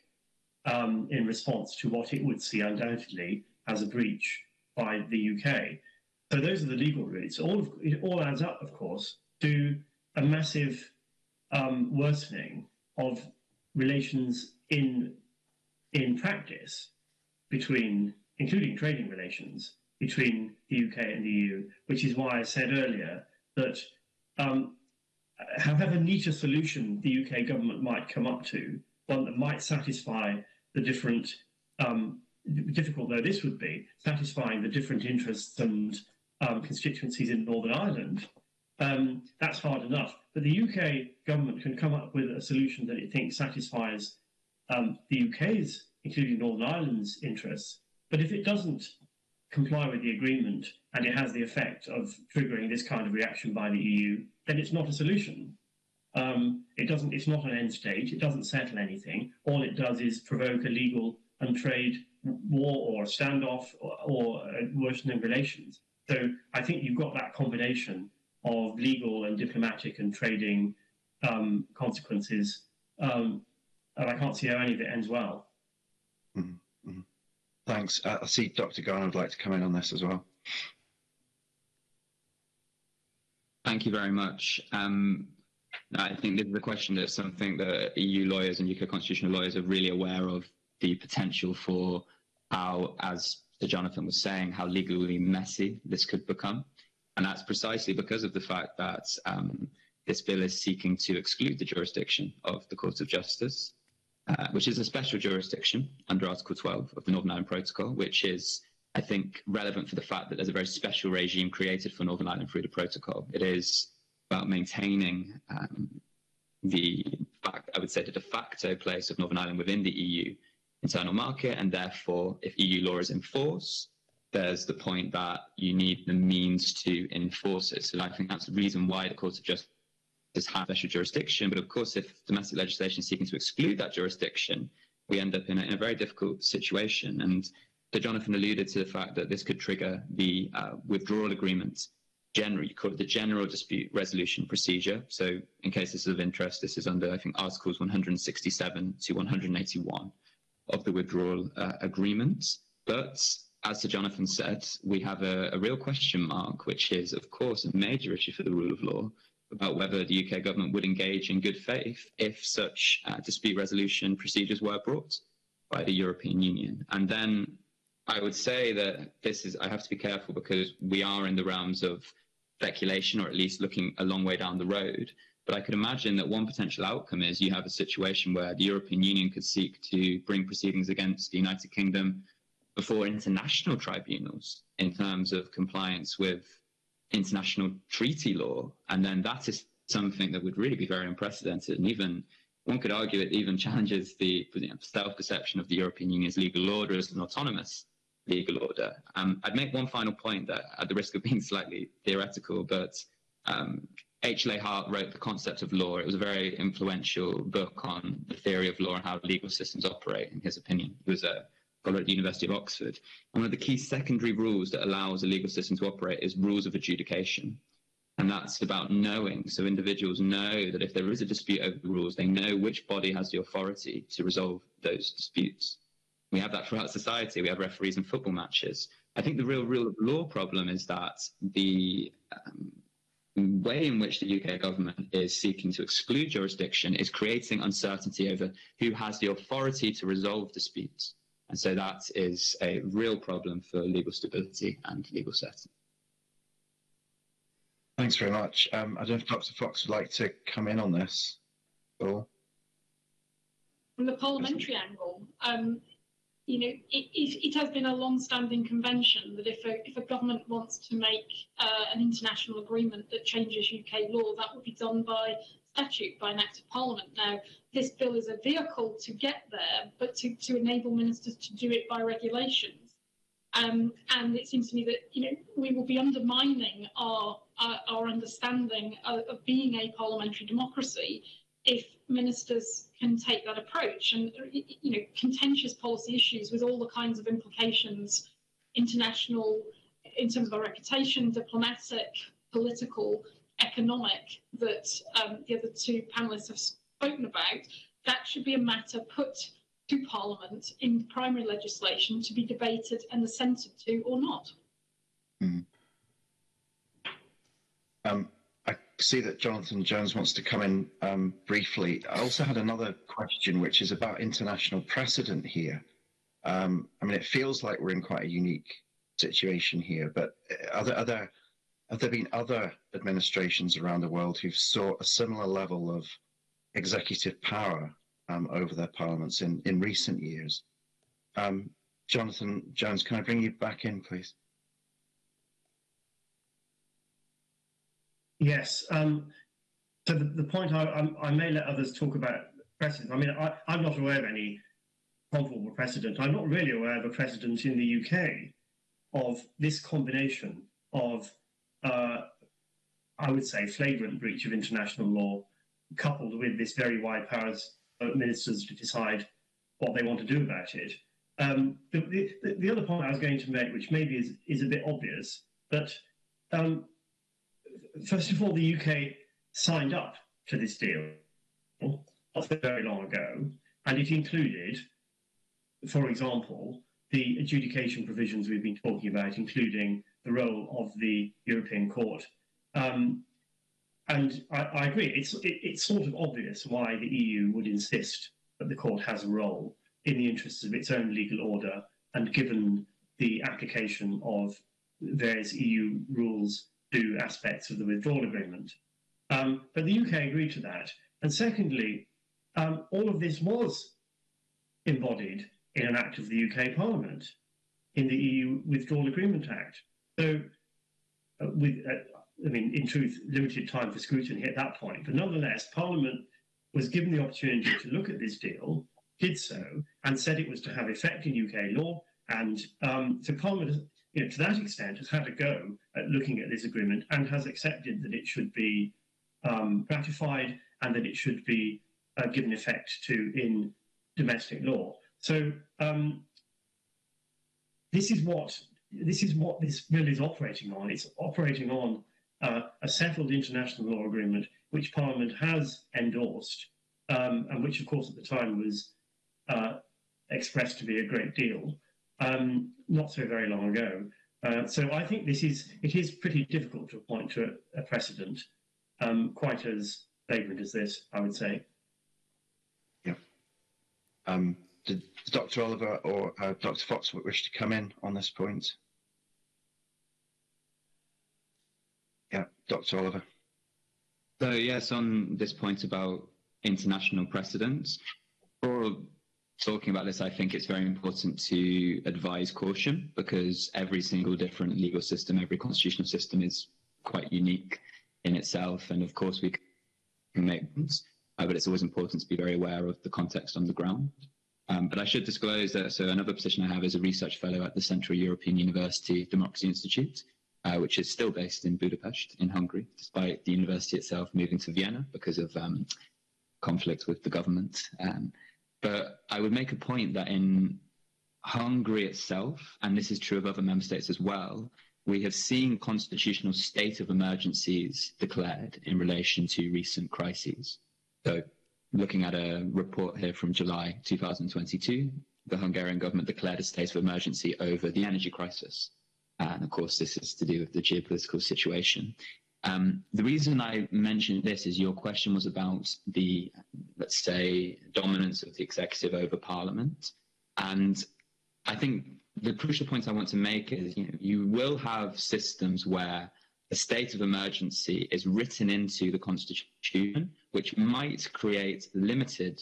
um, in response to what it would see undoubtedly as a breach by the UK. So those are the legal routes. All of, it all adds up, of course, to a massive um, worsening of relations in in practice between, including trading relations between the UK and the EU, which is why I said earlier that um, however neat a solution the UK government might come up to, one that might satisfy the different, um, difficult though this would be, satisfying the different interests and um, constituencies in Northern Ireland, um, that's hard enough. But the UK government can come up with a solution that it thinks satisfies um, the UK's, including Northern Ireland's interests. But if it doesn't comply with the agreement and it has the effect of triggering this kind of reaction by the EU, then it's not a solution. Um, it doesn't. It's not an end stage. It doesn't settle anything. All it does is provoke a legal and trade war or a standoff or, or worsening relations. So I think you've got that combination of legal and diplomatic and trading um, consequences, um, and I can't see how any of it ends well. Mm-hmm. mm-hmm. Thanks. Uh, I see Dr. Garner would like to come in on this as well. Thank you very much. Um, I think this is a question that's something that EU lawyers and UK constitutional lawyers are really aware of the potential for how, as Sir Jonathan was saying, how legally messy this could become. And that's precisely because of the fact that um, this bill is seeking to exclude the jurisdiction of the Court of Justice, uh, which is a special jurisdiction under Article 12 of the Northern Ireland Protocol, which is I think, relevant for the fact that there's a very special regime created for Northern Ireland through the protocol. It is about maintaining um, the, fact, I would say, the de facto place of Northern Ireland within the EU internal market, and therefore, if EU law is in force, there's the point that you need the means to enforce it. So I think that's the reason why the Court of Justice has special jurisdiction. But of course, if domestic legislation is seeking to exclude that jurisdiction, we end up in a, in a very difficult situation. And so Jonathan alluded to the fact that this could trigger the uh, withdrawal agreement. Generally, you call it the general dispute resolution procedure. So, in case this is of interest, this is under I think Articles 167 to 181 of the withdrawal uh, agreement. But as Sir Jonathan said, we have a, a real question mark, which is, of course, a major issue for the rule of law about whether the UK government would engage in good faith if such uh, dispute resolution procedures were brought by the European Union. And then I would say that this is, I have to be careful because we are in the realms of speculation or at least looking a long way down the road. But I could imagine that one potential outcome is you have a situation where the European Union could seek to bring proceedings against the United Kingdom before international tribunals in terms of compliance with international treaty law. And then that is something that would really be very unprecedented. And even one could argue it even challenges the self perception of the European Union's legal order as an autonomous legal order. Um, I'd make one final point that, at the risk of being slightly theoretical, but um, H. L. A. Hart wrote The Concept of Law. It was a very influential book on the theory of law and how legal systems operate, in his opinion. He was a scholar at the University of Oxford. And one of the key secondary rules that allows a legal system to operate is rules of adjudication. And that's about knowing. So individuals know that if there is a dispute over the rules, they know which body has the authority to resolve those disputes. We have that throughout society. We have referees in football matches. I think the real rule of law problem is that the um, way in which the UK government is seeking to exclude jurisdiction is creating uncertainty over who has the authority to resolve disputes. And so that is a real problem for legal stability and legal certainty. Thanks very much. Um, I don't know if Dr. Fox would like to come in on this. From the parliamentary angle, um, you know, it, it, it, has been a long-standing convention that if a, if a government wants to make uh, an international agreement that changes UK law, that would be done by statute, by an act of parliament. Now, this bill is a vehicle to get there, but to, to enable ministers to do it by regulations. Um, and it seems to me that you know we will be undermining our our, understanding of, of being a parliamentary democracy if ministers can take that approach and you know contentious policy issues with all the kinds of implications international in terms of our reputation diplomatic political economic that um, the other two panelists have spoken about that should be a matter put to parliament in primary legislation to be debated and assented to or not Mm. Um, see that Jonathan Jones wants to come in um, briefly. I also had another question, which is about international precedent here. Um, I mean, it feels like we're in quite a unique situation here, but are there, are there, have there been other administrations around the world who've sought a similar level of executive power um, over their parliaments in, in recent years? Um, Jonathan Jones, can I bring you back in, please? Yes. Um, so the, the point I, I, I, may let others talk about precedent. I mean, I, I'm not aware of any comparable precedent. I'm not really aware of a precedent in the UK of this combination of, uh, I would say, flagrant breach of international law, coupled with this very wide powers of ministers to decide what they want to do about it. Um, the, the, the, other point I was going to make, which maybe is, is a bit obvious, but um, first of all, the UK signed up to this deal not very long ago, and it included, for example, the adjudication provisions we've been talking about, including the role of the European Court. Um, and I, I agree, it's, it, it's sort of obvious why the EU would insist that the court has a role in the interests of its own legal order and given the application of various EU rules to aspects of the withdrawal agreement. Um, but the UK agreed to that. And secondly, um, all of this was embodied in an act of the UK Parliament in the EU Withdrawal Agreement Act. So, uh, with, uh, I mean, in truth, limited time for scrutiny at that point. But nonetheless, Parliament was given the opportunity to look at this deal, did so, and said it was to have effect in UK law. And um, so Parliament you know, to that extent, has had a go at looking at this agreement and has accepted that it should be um, ratified and that it should be uh, given effect to in domestic law. So um, this is what this is what this bill is operating on. It's operating on uh, a settled international law agreement which Parliament has endorsed um, and which, of course, at the time was uh, expressed to be a great deal um, not so very long ago. Uh, so I think this is it is pretty difficult to point to a, a precedent um, quite as flagrant as this, I would say. Yeah. Um, did Dr. Oliver or uh, Dr. Fox wish to come in on this point? Yeah, Dr. Oliver. So yes, on this point about international precedents, for talking about this, I think it's very important to advise caution because every single different legal system, every constitutional system is quite unique in itself. And of course, we can make ones, uh, but it's always important to be very aware of the context on the ground. Um, but I should disclose that so another position I have is a research fellow at the Central European University Democracy Institute, uh, which is still based in Budapest in Hungary, despite the university itself moving to Vienna because of um, conflict with the government. Um, but I would make a point that in Hungary itself, and this is true of other member states as well, we have seen constitutional state of emergencies declared in relation to recent crises. So, looking at a report here from July 2022, the Hungarian government declared a state of emergency over the energy crisis. And of course, this is to do with the geopolitical situation. Um, the reason I mentioned this is your question was about the, let's say, dominance of the executive over parliament. And I think the crucial point I want to make is you, know, you will have systems where a state of emergency is written into the constitution, which might create limited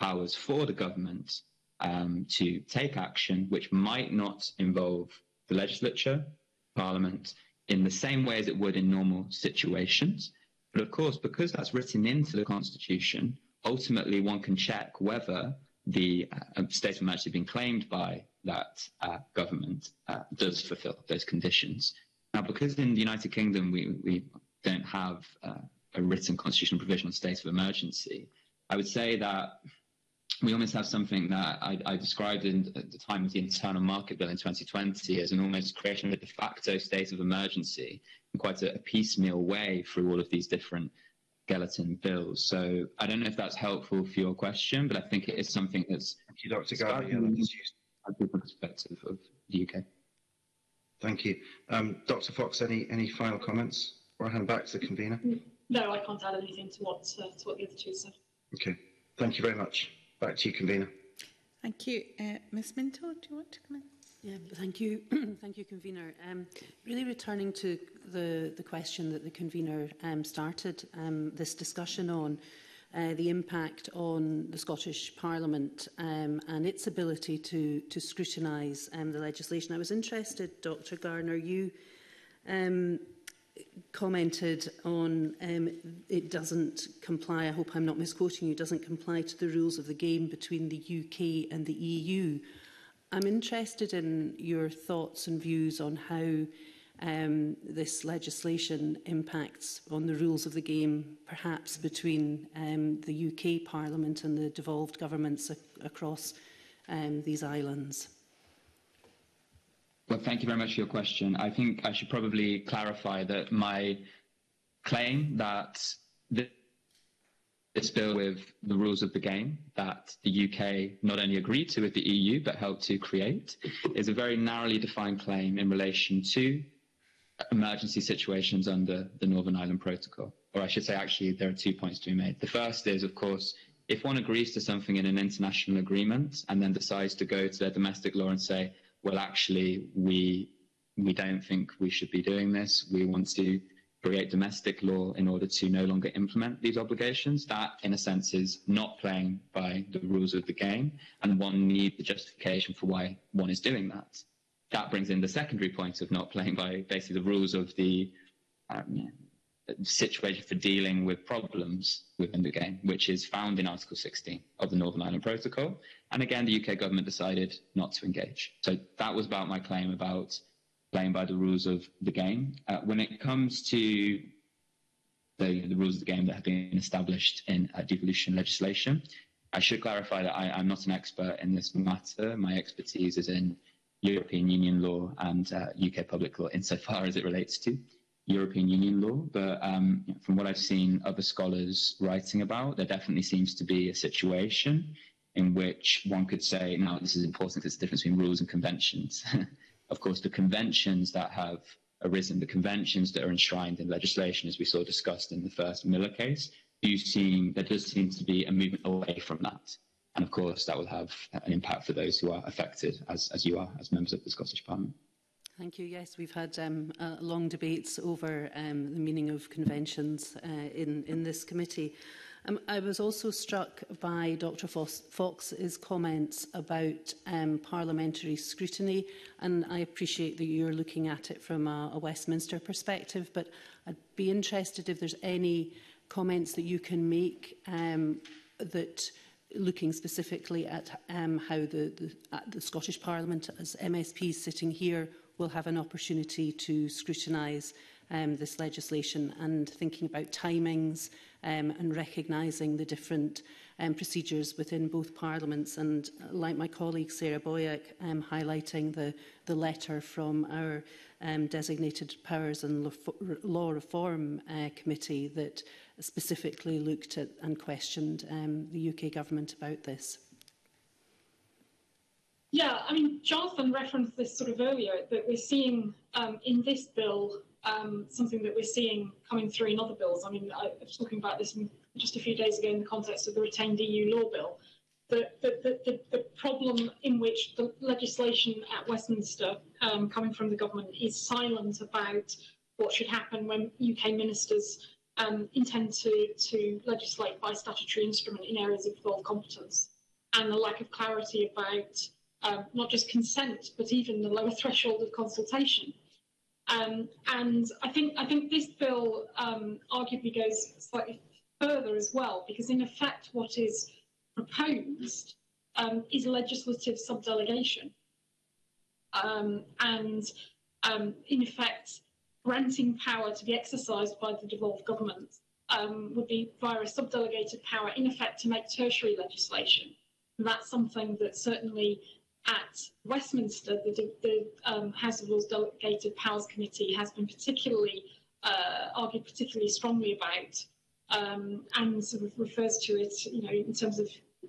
powers for the government um, to take action, which might not involve the legislature, parliament, in the same way as it would in normal situations. But of course, because that's written into the Constitution, ultimately one can check whether the uh, state of emergency being claimed by that uh, government uh, does fulfill those conditions. Now, because in the United Kingdom we, we don't have uh, a written constitutional provision on state of emergency, I would say that we almost have something that I, I, described in, at the time of the internal market bill in 2020 as an almost creation of a de facto state of emergency in quite a, a piecemeal way through all of these different skeleton bills. So I don't know if that's helpful for your question, but I think it is something that's Thank you, Dr. Garvey. Yeah, a different perspective of the UK. Thank you. Um, Dr Fox, any, any final comments? Or I hand back to the convener? No, I can't add anything to what, uh, to what the other two said. Okay. Thank you very much. Back to you, Convener. Thank you. Uh, Ms Minto, do you want to come in? Yeah, thank you. thank you, Convener. Um, really returning to the, the question that the Convener um, started um, this discussion on, uh, the impact on the Scottish Parliament um, and its ability to, to scrutinise um, the legislation. I was interested, Dr Garner, you um, commented on um, it doesn't comply, I hope I'm not misquoting you, doesn't comply to the rules of the game between the UK and the EU. I'm interested in your thoughts and views on how um, this legislation impacts on the rules of the game, perhaps between um, the UK Parliament and the devolved governments ac across um, these islands. Well, thank you very much for your question. I think I should probably clarify that my claim that this bill with the rules of the game that the UK not only agreed to with the EU but helped to create is a very narrowly defined claim in relation to emergency situations under the Northern Ireland Protocol. Or I should say, actually, there are two points to be made. The first is, of course, if one agrees to something in an international agreement and then decides to go to their domestic law and say, well, actually, we we don't think we should be doing this. We want to create domestic law in order to no longer implement these obligations. That, in a sense, is not playing by the rules of the game, and one needs the justification for why one is doing that. That brings in the secondary point of not playing by basically the rules of the um, situation for dealing with problems within the game, which is found in Article 16 of the Northern Ireland Protocol. And again, the UK government decided not to engage. So that was about my claim about playing by the rules of the game. Uh, when it comes to the, the, rules of the game that have been established in uh, devolution legislation, I should clarify that I, am not an expert in this matter. My expertise is in European Union law and uh, UK public law insofar as it relates to European Union law, but um, from what I've seen other scholars writing about, there definitely seems to be a situation in which one could say, now this is important because it's the difference between rules and conventions. of course, the conventions that have arisen, the conventions that are enshrined in legislation, as we saw discussed in the first Miller case, do seem, there does seem to be a movement away from that. And of course, that will have an impact for those who are affected, as, as you are, as members of the Scottish Parliament. Thank you. Yes, we've had um, uh, long debates over um, the meaning of conventions uh, in, in this committee. Um, I was also struck by Dr Fox, Fox's comments about um, parliamentary scrutiny, and I appreciate that you're looking at it from a, a Westminster perspective, but I'd be interested if there's any comments that you can make um, that looking specifically at um, how the, the, at the Scottish Parliament, as MSPs sitting here, will have an opportunity to scrutinise um, this legislation and thinking about timings um, and recognising the different um, procedures within both parliaments and uh, like my colleague Sarah Boyack um, highlighting the, the letter from our um, designated powers and law reform uh, committee that specifically looked at and questioned um, the UK government about this. Yeah, I mean, Jonathan referenced this sort of earlier that we're seeing um, in this bill um, something that we're seeing coming through in other bills. I mean, I was talking about this just a few days ago in the context of the retained EU law bill. The, the, the, the problem in which the legislation at Westminster um, coming from the government is silent about what should happen when UK ministers um, intend to, to legislate by statutory instrument in areas of devolved competence, and the lack of clarity about um, not just consent, but even the lower threshold of consultation. Um, and I think I think this bill um, arguably goes slightly further as well, because in effect, what is proposed um, is legislative subdelegation, um, and um, in effect, granting power to be exercised by the devolved government would be via a subdelegated power, in effect, to make tertiary legislation. And that's something that certainly at Westminster, the, the um, House of Lords Delegated Powers Committee has been particularly uh, argued particularly strongly about, um, and sort of refers to it, you know, in terms of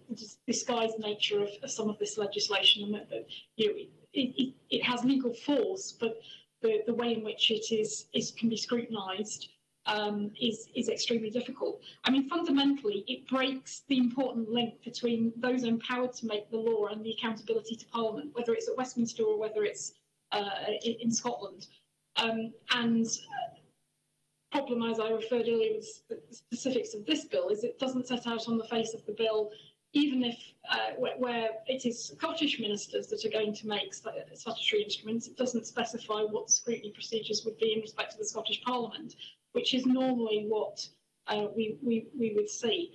the disguised nature of, of some of this legislation, and that, you know, it, it, it has legal force, but the, the way in which it is, is can be scrutinised um, is, is extremely difficult. I mean, fundamentally, it breaks the important link between those empowered to make the law and the accountability to Parliament, whether it's at Westminster or whether it's uh, in Scotland. Um, and uh, problem, as I referred earlier, with the specifics of this bill is it doesn't set out on the face of the bill, even if uh, where, where, it is Scottish ministers that are going to make statutory instruments, it doesn't specify what scrutiny procedures would be in respect to the Scottish Parliament which is normally what uh, we, we, we would see.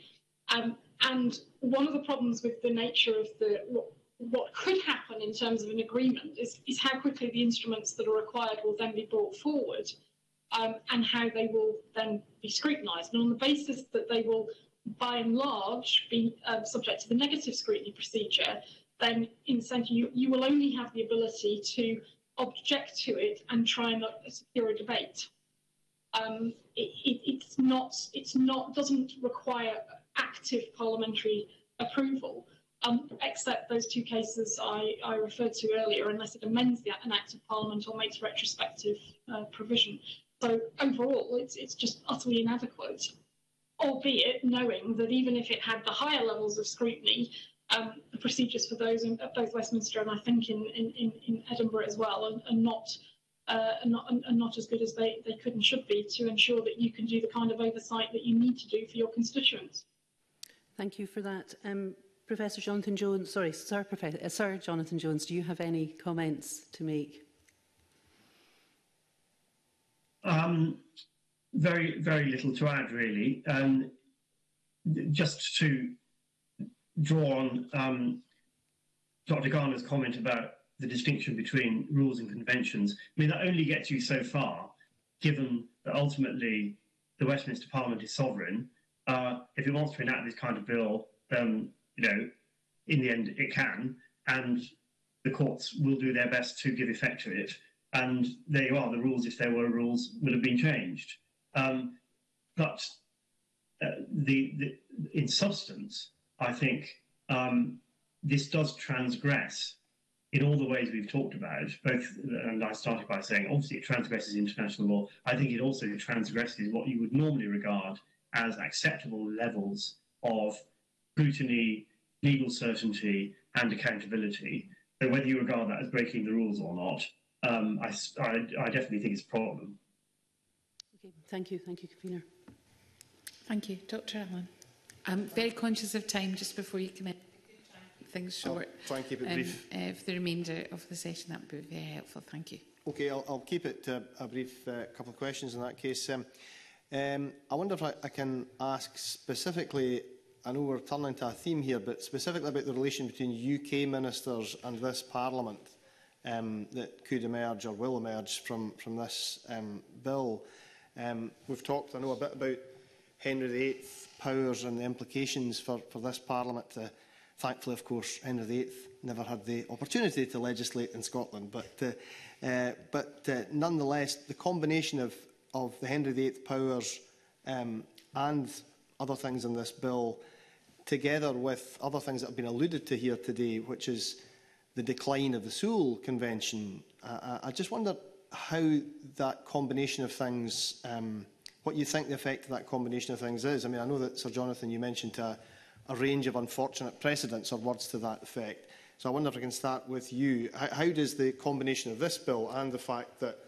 Um, and one of the problems with the nature of the what, what could happen in terms of an agreement is, is how quickly the instruments that are required will then be brought forward um, and how they will then be scrutinised. And on the basis that they will, by and large, be um, subject to the negative scrutiny procedure, then in the centre you, you will only have the ability to object to it and try and secure a debate um, it, it, it's not it's not doesn't require active parliamentary approval, um, except those two cases I, I referred to earlier, unless it amends the, an act of parliament or makes retrospective uh, provision. So overall, it's it's just utterly inadequate, albeit knowing that even if it had the higher levels of scrutiny, um, the procedures for those in both Westminster and I think in, in, in Edinburgh as well are, are not uh, are, not, are not as good as they, they could and should be to ensure that you can do the kind of oversight that you need to do for your constituents. Thank you for that. Um, Professor Jonathan Jones, sorry, Sir, Professor, uh, Sir Jonathan Jones, do you have any comments to make? Um, very, very little to add, really. Um, just to draw on um, Dr. Garner's comment about the distinction between rules and conventions. I mean, that only gets you so far, given that ultimately the Westminster Parliament is sovereign. Uh, if it wants to enact this kind of bill, then, you know, in the end it can, and the courts will do their best to give effect to it. And there you are, the rules, if there were rules, would have been changed. Um, but uh, the, the, in substance, I think um, this does transgress in all the ways we've talked about, both, and I started by saying, obviously it transgresses international law. I think it also transgresses what you would normally regard as acceptable levels of scrutiny, legal certainty, and accountability. So whether you regard that as breaking the rules or not, um, I, I, I, definitely think it's a problem. Okay, thank you. Thank you, Convener. Thank you. Dr Allan. I'm very conscious of time just before you come in things short. I'll try and keep it um, brief. Uh, for the remainder of the session, that would be very helpful. Thank you. Okay, I'll, I'll keep it uh, a brief uh, couple of questions in that case. Um, um, I wonder if I, I can ask specifically, I know we're turning to a theme here, but specifically about the relation between UK ministers and this Parliament um, that could emerge or will emerge from, from this um, bill. Um, we've talked, I know, a bit about Henry VIII powers and the implications for, for this Parliament to Thankfully, of course, Henry VIII never had the opportunity to legislate in Scotland. But, uh, uh, but uh, nonetheless, the combination of, of the Henry VIII powers um, and other things in this bill, together with other things that have been alluded to here today, which is the decline of the Sewell Convention, I, I just wonder how that combination of things, um, what you think the effect of that combination of things is. I mean, I know that, Sir Jonathan, you mentioned uh, a range of unfortunate precedents or words to that effect. So I wonder if I can start with you. How, how does the combination of this bill and the fact that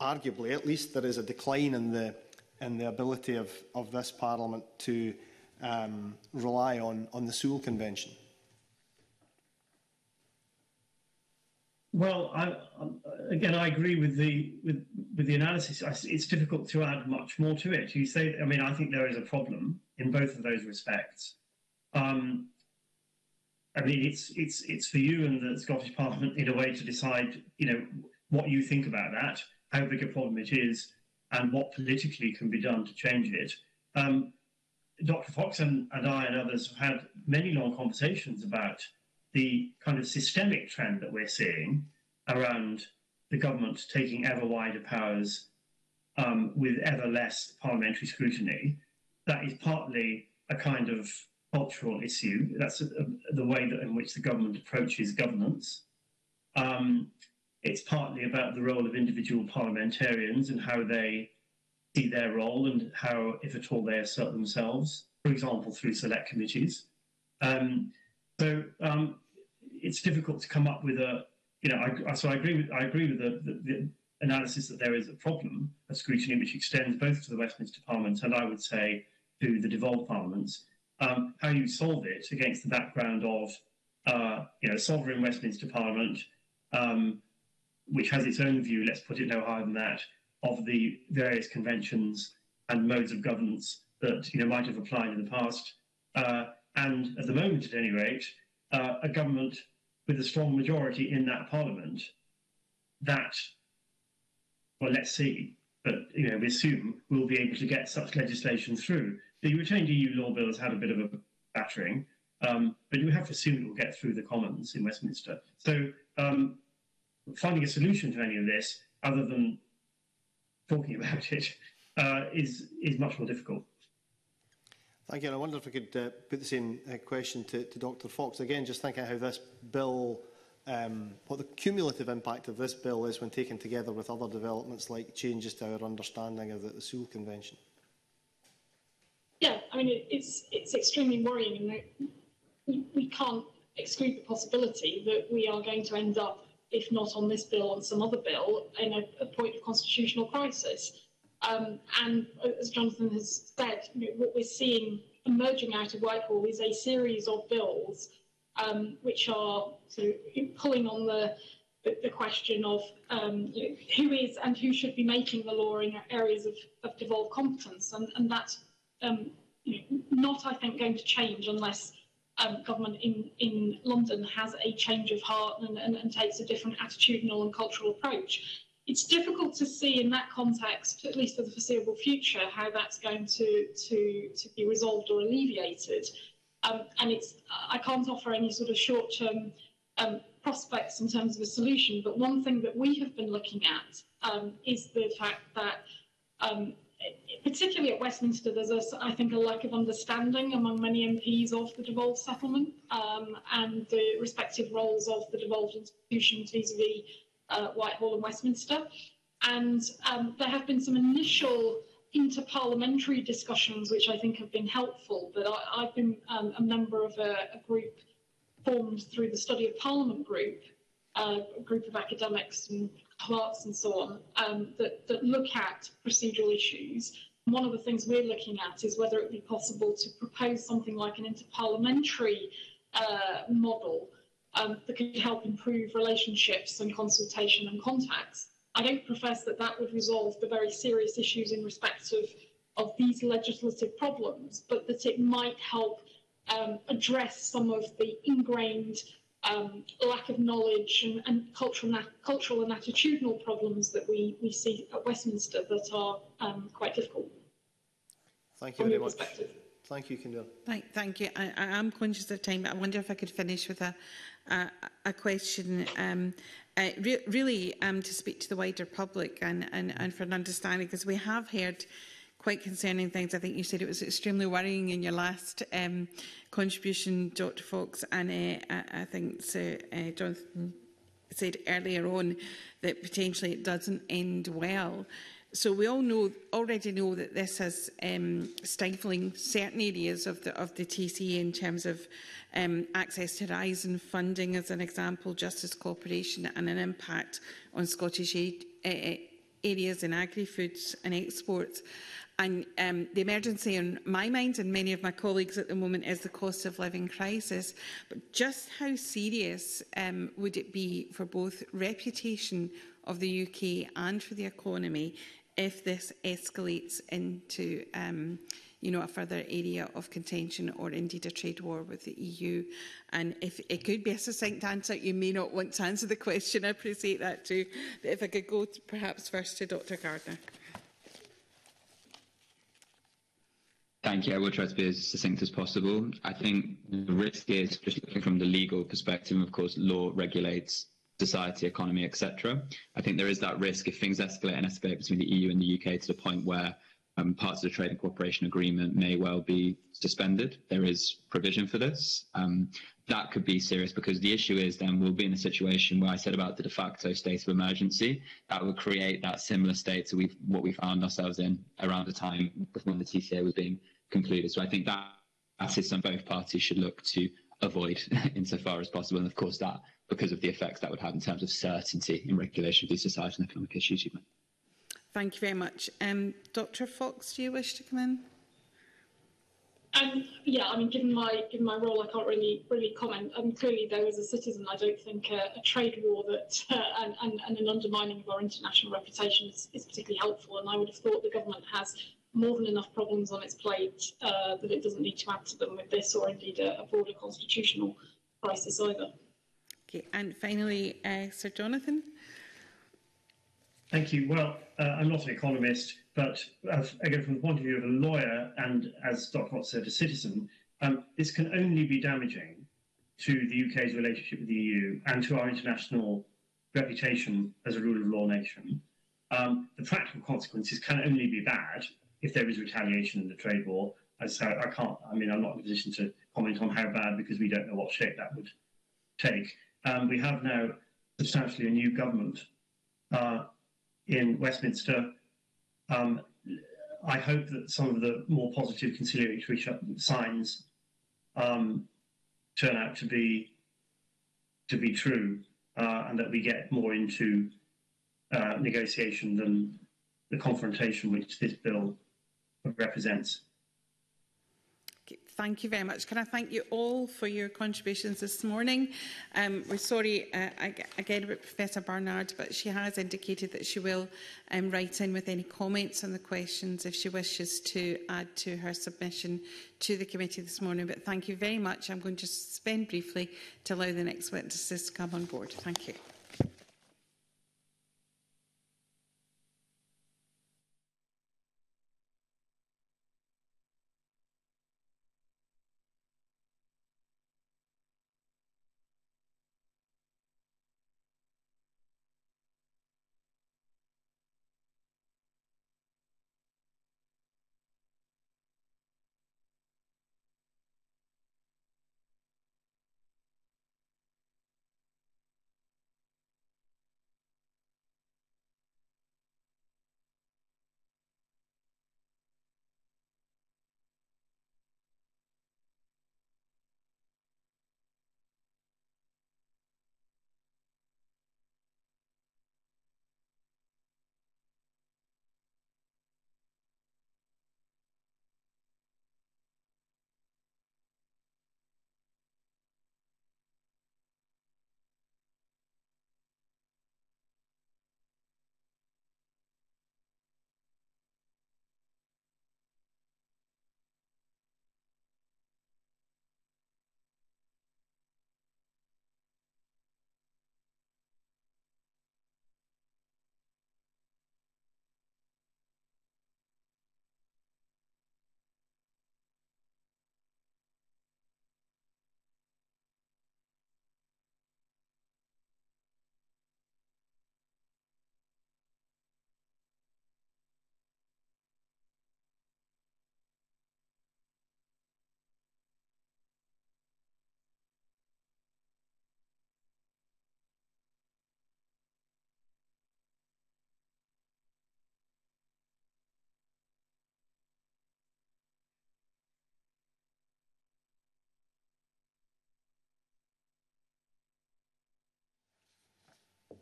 arguably at least there is a decline in the, in the ability of, of this Parliament to um, rely on, on the Sewell Convention? Well, I, again, I agree with the with with the analysis. It's difficult to add much more to it. You say, I mean, I think there is a problem in both of those respects. Um, I mean, it's it's it's for you and the Scottish Parliament in a way to decide, you know, what you think about that, how big a problem it is, and what politically can be done to change it. Um, Dr. Fox and, and I and others have had many long conversations about the kind of systemic trend that we're seeing around the government taking ever wider powers um, with ever less parliamentary scrutiny. That is partly a kind of cultural issue. That's a, a, the way that in which the government approaches governance. Um, it's partly about the role of individual parliamentarians and how they see their role and how, if at all, they assert themselves, for example, through select committees. Um, so um, it's difficult to come up with a, you know, I, so I agree with I agree with the, the, the analysis that there is a problem, a scrutiny which extends both to the Westminster Parliament and I would say to the devolved parliaments. Um, how you solve it against the background of, uh, you know, sovereign Westminster Parliament, um, which has its own view, let's put it no higher than that, of the various conventions and modes of governance that you know might have applied in the past, uh, and at the moment, at any rate, uh, a government with a strong majority in that parliament that well, let's see, but you know, we assume we'll be able to get such legislation through. The retained EU law bill has had a bit of a battering, um, but you have to assume it will get through the Commons in Westminster. So um, finding a solution to any of this, other than talking about it, uh, is is much more difficult. Thank you. And I wonder if I could uh, put the same uh, question to, to Dr Fox. Again, just thinking how this bill um, what the cumulative impact of this bill is when taken together with other developments like changes to our understanding of the, the Sewell Convention. I mean, it, it's, it's extremely worrying and we, we can't exclude the possibility that we are going to end up, if not on this bill, on some other bill, in a, a point of constitutional crisis. Um, and as Jonathan has said, you know, what we're seeing emerging out of Whitehall is a series of bills um, which are sort of pulling on the, the, question of um, you know, who is and who should be making the law in areas of, of devolved competence. And, and that's um, not, I think, going to change unless um, government in, in London has a change of heart and, and, and takes a different attitudinal and cultural approach. It's difficult to see in that context, at least for the foreseeable future, how that's going to, to, to be resolved or alleviated. Um, and it's I can't offer any sort of short-term um, prospects in terms of a solution. But one thing that we have been looking at um, is the fact that, um, particularly at Westminster, there's a, I think a lack of understanding among many MPs of the devolved settlement um, and the respective roles of the devolved institutions vis-a-vis uh, Whitehall and Westminster. And um, there have been some initial interparliamentary discussions, which I think have been helpful. But I, have been um, a member of a, a, group formed through the Study of Parliament group, uh, a group of academics and clerks and so on, um, that, that look at procedural issues. One of the things we're looking at is whether it would be possible to propose something like an interparliamentary uh, model um, that could help improve relationships and consultation and contacts. I don't profess that that would resolve the very serious issues in respect of, of these legislative problems, but that it might help um, address some of the ingrained um, lack of knowledge and, and cultural, cultural and attitudinal problems that we, we see at Westminster that are um, quite difficult. Thank you very much. Thank you, Kendall. Thank, thank you. I, I am conscious of time, but I wonder if I could finish with a, a, a question. Um, uh, re really, um, to speak to the wider public and, and, and for an understanding, because we have heard quite concerning things. I think you said it was extremely worrying in your last um, contribution, Dr Fox, and uh, I, I think so, uh, Jonathan said earlier on that potentially it doesn't end well. So we all know, already know that this is um, stifling certain areas of the of the TCA in terms of um, access to Horizon funding, as an example, Justice Cooperation, and an impact on Scottish aid, uh, uh areas in agri-foods and exports. And um, the emergency in my mind and many of my colleagues at the moment is the cost of living crisis. But just how serious um, would it be for both reputation of the UK and for the economy if this escalates into um, you know, a further area of contention or indeed a trade war with the EU. And if it could be a succinct answer, you may not want to answer the question. I appreciate that too. But if I could go to, perhaps first to Dr Garner. Thank you. I will try to be as succinct as possible. I think the risk is just looking from the legal perspective. Of course, law regulates society, economy, etc. I think there is that risk if things escalate and escalate between the EU and the UK to the point where um, parts of the trade and cooperation agreement may well be suspended. There is provision for this. Um, that could be serious because the issue is then we'll be in a situation where I said about the de facto state of emergency that would create that similar state to we've, what we found ourselves in around the time when the TCA was being concluded. So I think that that is something both parties should look to avoid insofar as possible. And of course, that because of the effects that would have in terms of certainty in regulation of these societal and economic issues. Thank you very much. Um, Dr. Fox, do you wish to come in? Um, yeah, I mean, given my given my role, I can't really really comment. Um, clearly, though, as a citizen, I don't think a, a trade war that uh, and, and, and an undermining of our international reputation is, is particularly helpful. And I would have thought the government has more than enough problems on its plate uh, that it doesn't need to add to them with this, or indeed a, a broader constitutional crisis either. Okay, and finally, uh, Sir Jonathan. Thank you. Well, uh, I'm not an economist, but again, from the point of view of a lawyer and, as Dr. Watts said, a citizen, um, this can only be damaging to the UK's relationship with the EU and to our international reputation as a rule of law nation. Um, the practical consequences can only be bad if there is retaliation in the trade war. I, I can't, I mean, I'm not in a position to comment on how bad because we don't know what shape that would take. Um, we have now substantially a new government uh, in Westminster. Um, I hope that some of the more positive conciliatory signs um, turn out to be to be true, uh, and that we get more into uh, negotiation than the confrontation which this bill represents. Thank you very much. Can I thank you all for your contributions this morning? Um, we're sorry uh, again about Professor Barnard, but she has indicated that she will um, write in with any comments on the questions if she wishes to add to her submission to the committee this morning. But thank you very much. I'm going to suspend briefly to allow the next witnesses to come on board. Thank you.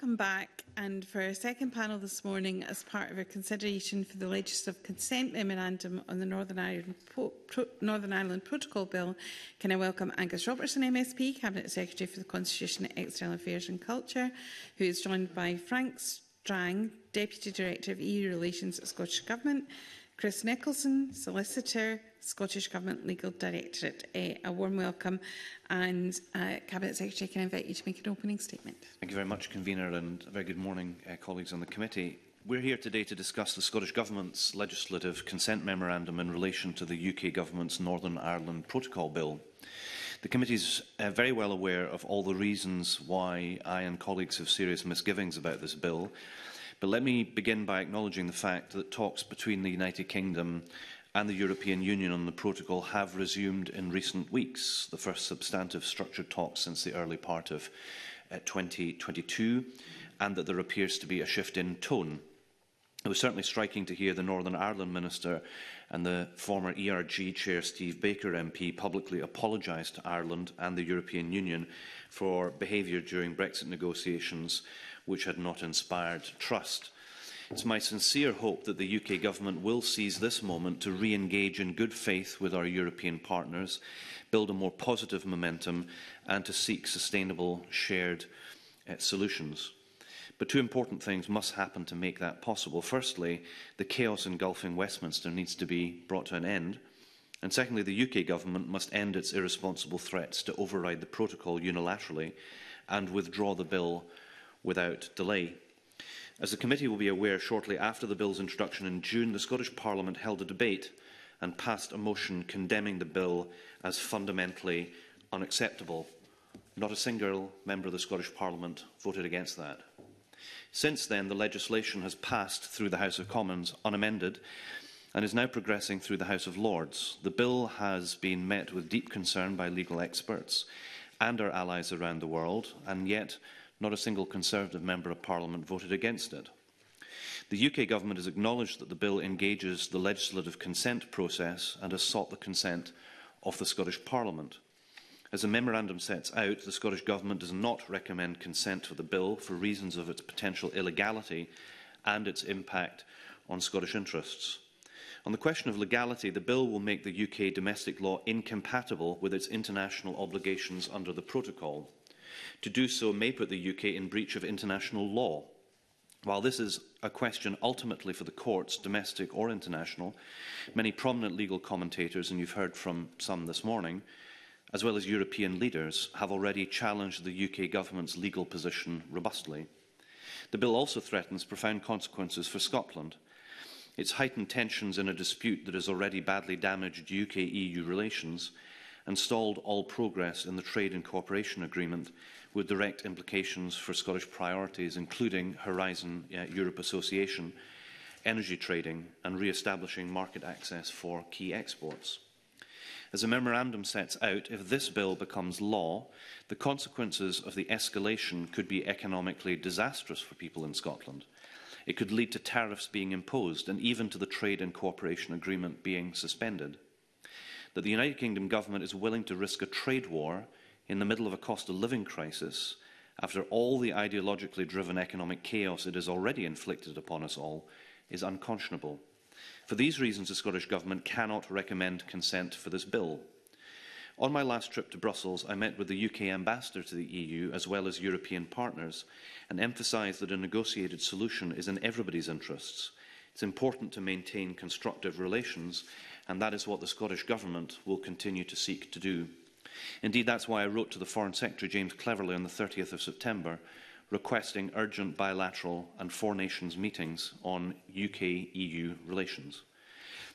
Welcome back and for our second panel this morning as part of our consideration for the Legislative Consent Memorandum on the Northern Ireland, Pro Pro Northern Ireland Protocol Bill, can I welcome Angus Robertson MSP, Cabinet Secretary for the Constitution, External Affairs and Culture, who is joined by Frank Strang, Deputy Director of EU Relations at Scottish Government, Chris Nicholson, Solicitor, Scottish Government Legal Directorate. Uh, a warm welcome and uh, Cabinet Secretary can I invite you to make an opening statement. Thank you very much Convener and a very good morning uh, colleagues on the committee. We're here today to discuss the Scottish Government's legislative consent memorandum in relation to the UK Government's Northern Ireland Protocol Bill. The committee is uh, eh, very well aware of all the reasons why I and colleagues have serious misgivings about this bill, but let me begin by acknowledging the fact that talks between the United Kingdom and the European Union on the protocol have resumed in recent weeks, the first substantive structured talks since the early part of uh, 2022, and that there appears to be a shift in tone. It was certainly striking to hear the Northern Ireland Minister and the former ERG Chair Steve Baker MP publicly apologise to Ireland and the European Union for behaviour during Brexit negotiations which had not inspired trust. It's my sincere hope that the UK Government will seize this moment to re-engage in good faith with our European partners, build a more positive momentum and to seek sustainable shared uh, solutions. But two important things must happen to make that possible. Firstly, the chaos engulfing Westminster needs to be brought to an end. And secondly, the UK government must end its irresponsible threats to override the protocol unilaterally and withdraw the bill without delay. As the committee will be aware, shortly after the bill's introduction in June, the Scottish Parliament held a debate and passed a motion condemning the bill as fundamentally unacceptable. Not a single member of the Scottish Parliament voted against that. Since then, the legislation has passed through the House of Commons unamended and is now progressing through the House of Lords. The bill has been met with deep concern by legal experts and our allies around the world, and yet Not a single Conservative Member of Parliament voted against it. The UK Government has acknowledged that the bill engages the legislative consent process and has sought the consent of the Scottish Parliament. As the memorandum sets out, the Scottish Government does not recommend consent for the bill for reasons of its potential illegality and its impact on Scottish interests. On the question of legality, the bill will make the UK domestic law incompatible with its international obligations under the protocol. To do so may put the UK in breach of international law. While this is a question ultimately for the courts, domestic or international, many prominent legal commentators, and you've heard from some this morning, as well as European leaders, have already challenged the UK government's legal position robustly. The bill also threatens profound consequences for Scotland. Its heightened tensions in a dispute that has already badly damaged UK-EU relations and stalled all progress in the Trade and Cooperation Agreement with direct implications for Scottish priorities, including Horizon uh, Europe Association, energy trading and re-establishing market access for key exports. As the memorandum sets out, if this bill becomes law, the consequences of the escalation could be economically disastrous for people in Scotland. It could lead to tariffs being imposed and even to the trade and cooperation agreement being suspended that the United Kingdom government is willing to risk a trade war in the middle of a cost of living crisis after all the ideologically driven economic chaos it has already inflicted upon us all is unconscionable. For these reasons, the Scottish Government cannot recommend consent for this bill. On my last trip to Brussels, I met with the UK ambassador to the EU as well as European partners and emphasised that a negotiated solution is in everybody's interests. It's important to maintain constructive relations and that is what the Scottish Government will continue to seek to do. Indeed, that's why I wrote to the Foreign Secretary James Cleverly on the 30th of September requesting urgent bilateral and Four Nations meetings on UK-EU relations.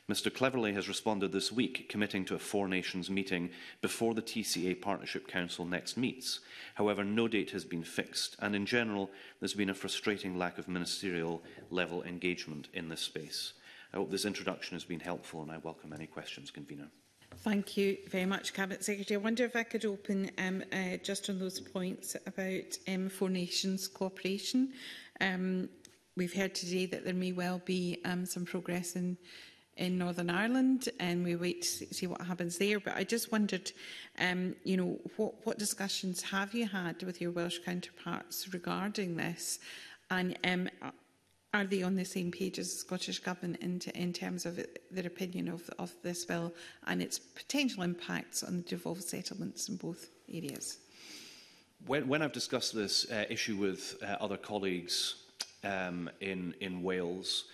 Mr Cleverly has responded this week, committing to a Four Nations meeting before the TCA Partnership Council next meets. However, no date has been fixed, and in general, there's been a frustrating lack of ministerial level engagement in this space. I hope this introduction has been helpful and I welcome any questions, Convener. Thank you very much, Cabinet Secretary. I wonder if I could open um, uh, just on those points about um, Four Nations cooperation. Um, we've heard today that there may well be um, some progress in in Northern Ireland, and we wait to see what happens there. But I just wondered, um, you know, what, what discussions have you had with your Welsh counterparts regarding this? And um, are they on the same page as the Scottish Government in, in terms of it, their opinion of, of this bill and its potential impacts on the devolved settlements in both areas? When, when I've discussed this uh, issue with uh, other colleagues um, in, in Wales,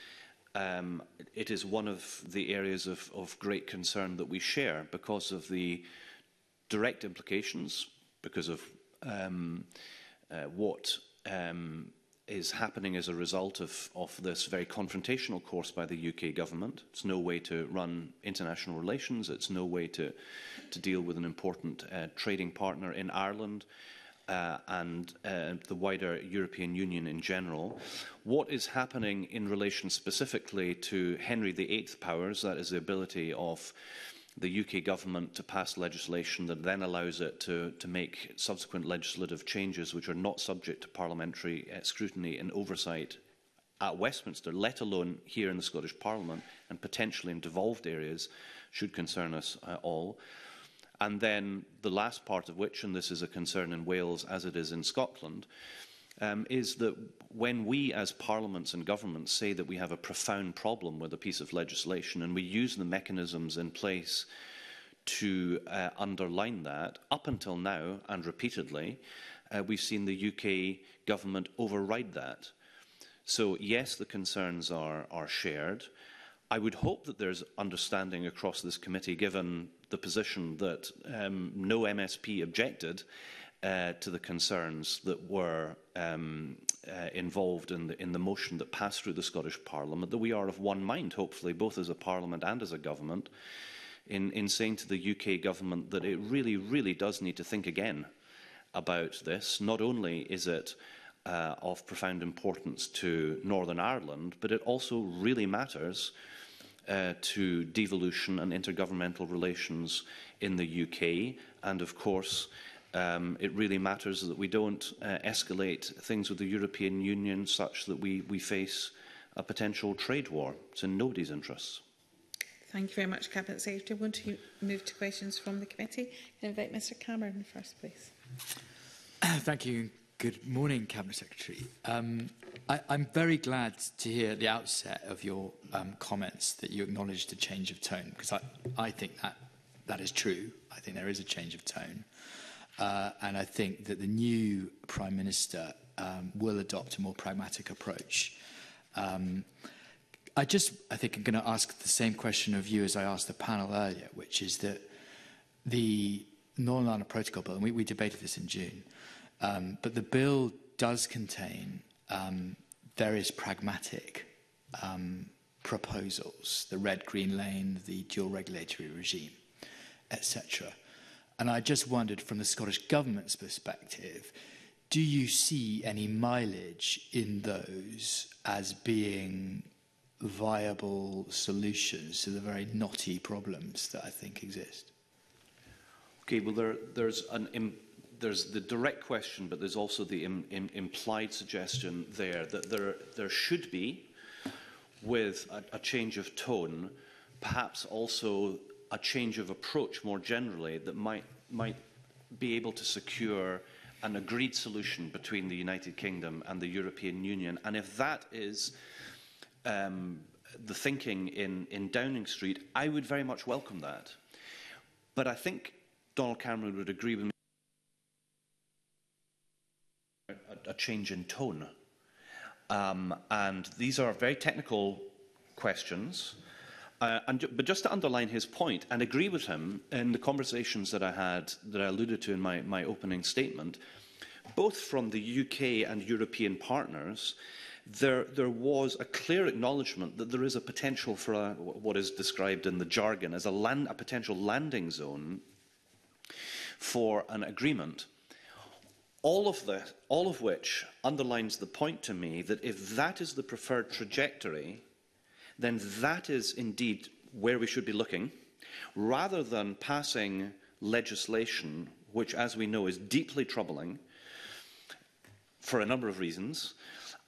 um, it is one of the areas of, of great concern that we share because of the direct implications, because of um, uh, what um, is happening as a result of, of this very confrontational course by the UK government. It's no way to run international relations. It's no way to, to deal with an important uh, trading partner in Ireland. Uh, and uh, the wider European Union in general. What is happening in relation specifically to Henry VIII powers, that is the ability of the UK government to pass legislation that then allows it to, to make subsequent legislative changes which are not subject to parliamentary uh, scrutiny and oversight at Westminster, let alone here in the Scottish Parliament and potentially in devolved areas, should concern us uh, all. And then the last part of which, and this is a concern in Wales as it is in Scotland, uh, um, is that when we as parliaments and governments say that we have a profound problem with a piece of legislation and we use the mechanisms in place to uh, underline that, up until now and repeatedly, uh, we've seen the UK government override that. So yes, the concerns are, are shared. I would hope that there's understanding across this committee, given the position that um, no MSP objected, uh, Uh, to the concerns that were um, uh, involved in the, in the motion that passed through the Scottish Parliament, that we are of one mind, hopefully, both as a Parliament and as a government, in, in saying to the UK government that it really, really does need to think again about this. Not only is it uh, of profound importance to Northern Ireland, but it also really matters uh, to devolution and intergovernmental relations in the UK, and of course, Um, it really matters that we don't uh, escalate things with the European Union such that we, we face a potential trade war. It's in nobody's interests. Thank you very much, Cabinet Secretary. I want to move to questions from the committee. I invite Mr Cameron first, please. Thank you. Good morning, Cabinet Secretary. Um, I, I'm very glad to hear at the outset of your um, comments that you acknowledged the change of tone, because I, I think that that is true. I think there is a change of tone. Uh, and I think that the new Prime Minister um, will adopt a more pragmatic approach. Um, I just, I think I'm going to ask the same question of you as I asked the panel earlier, which is that the Northern Ireland Protocol Bill, and we, we debated this in June, um, but the bill does contain um, various pragmatic um, proposals, the red-green lane, the dual regulatory regime, etc. And I just wondered from the Scottish Government's perspective, do you see any mileage in those as being viable solutions to the very knotty problems that I think exist? Okay, well, there, there's, an, there's the direct question, but there's also the Im, Im, implied suggestion there that there, there should be, with a, a change of tone, perhaps also a change of approach more generally that might, might be able to secure an agreed solution between the United Kingdom and the European Union. And if that is um, the thinking in, in Downing Street, I would very much welcome that. But I think Donald Cameron would agree with me a, a change in tone. Um, and these are very technical questions. Uh, and, but just to underline his point and agree with him in the conversations that I had, that I alluded to in my, my opening statement, both from the UK and European partners, there, there was a clear acknowledgement that there is a potential for a, what is described in the jargon as a, land, a potential landing zone for an agreement. All of, the, all of which underlines the point to me that if that is the preferred trajectory then that is indeed where we should be looking, rather than passing legislation, which, as we know, is deeply troubling for a number of reasons,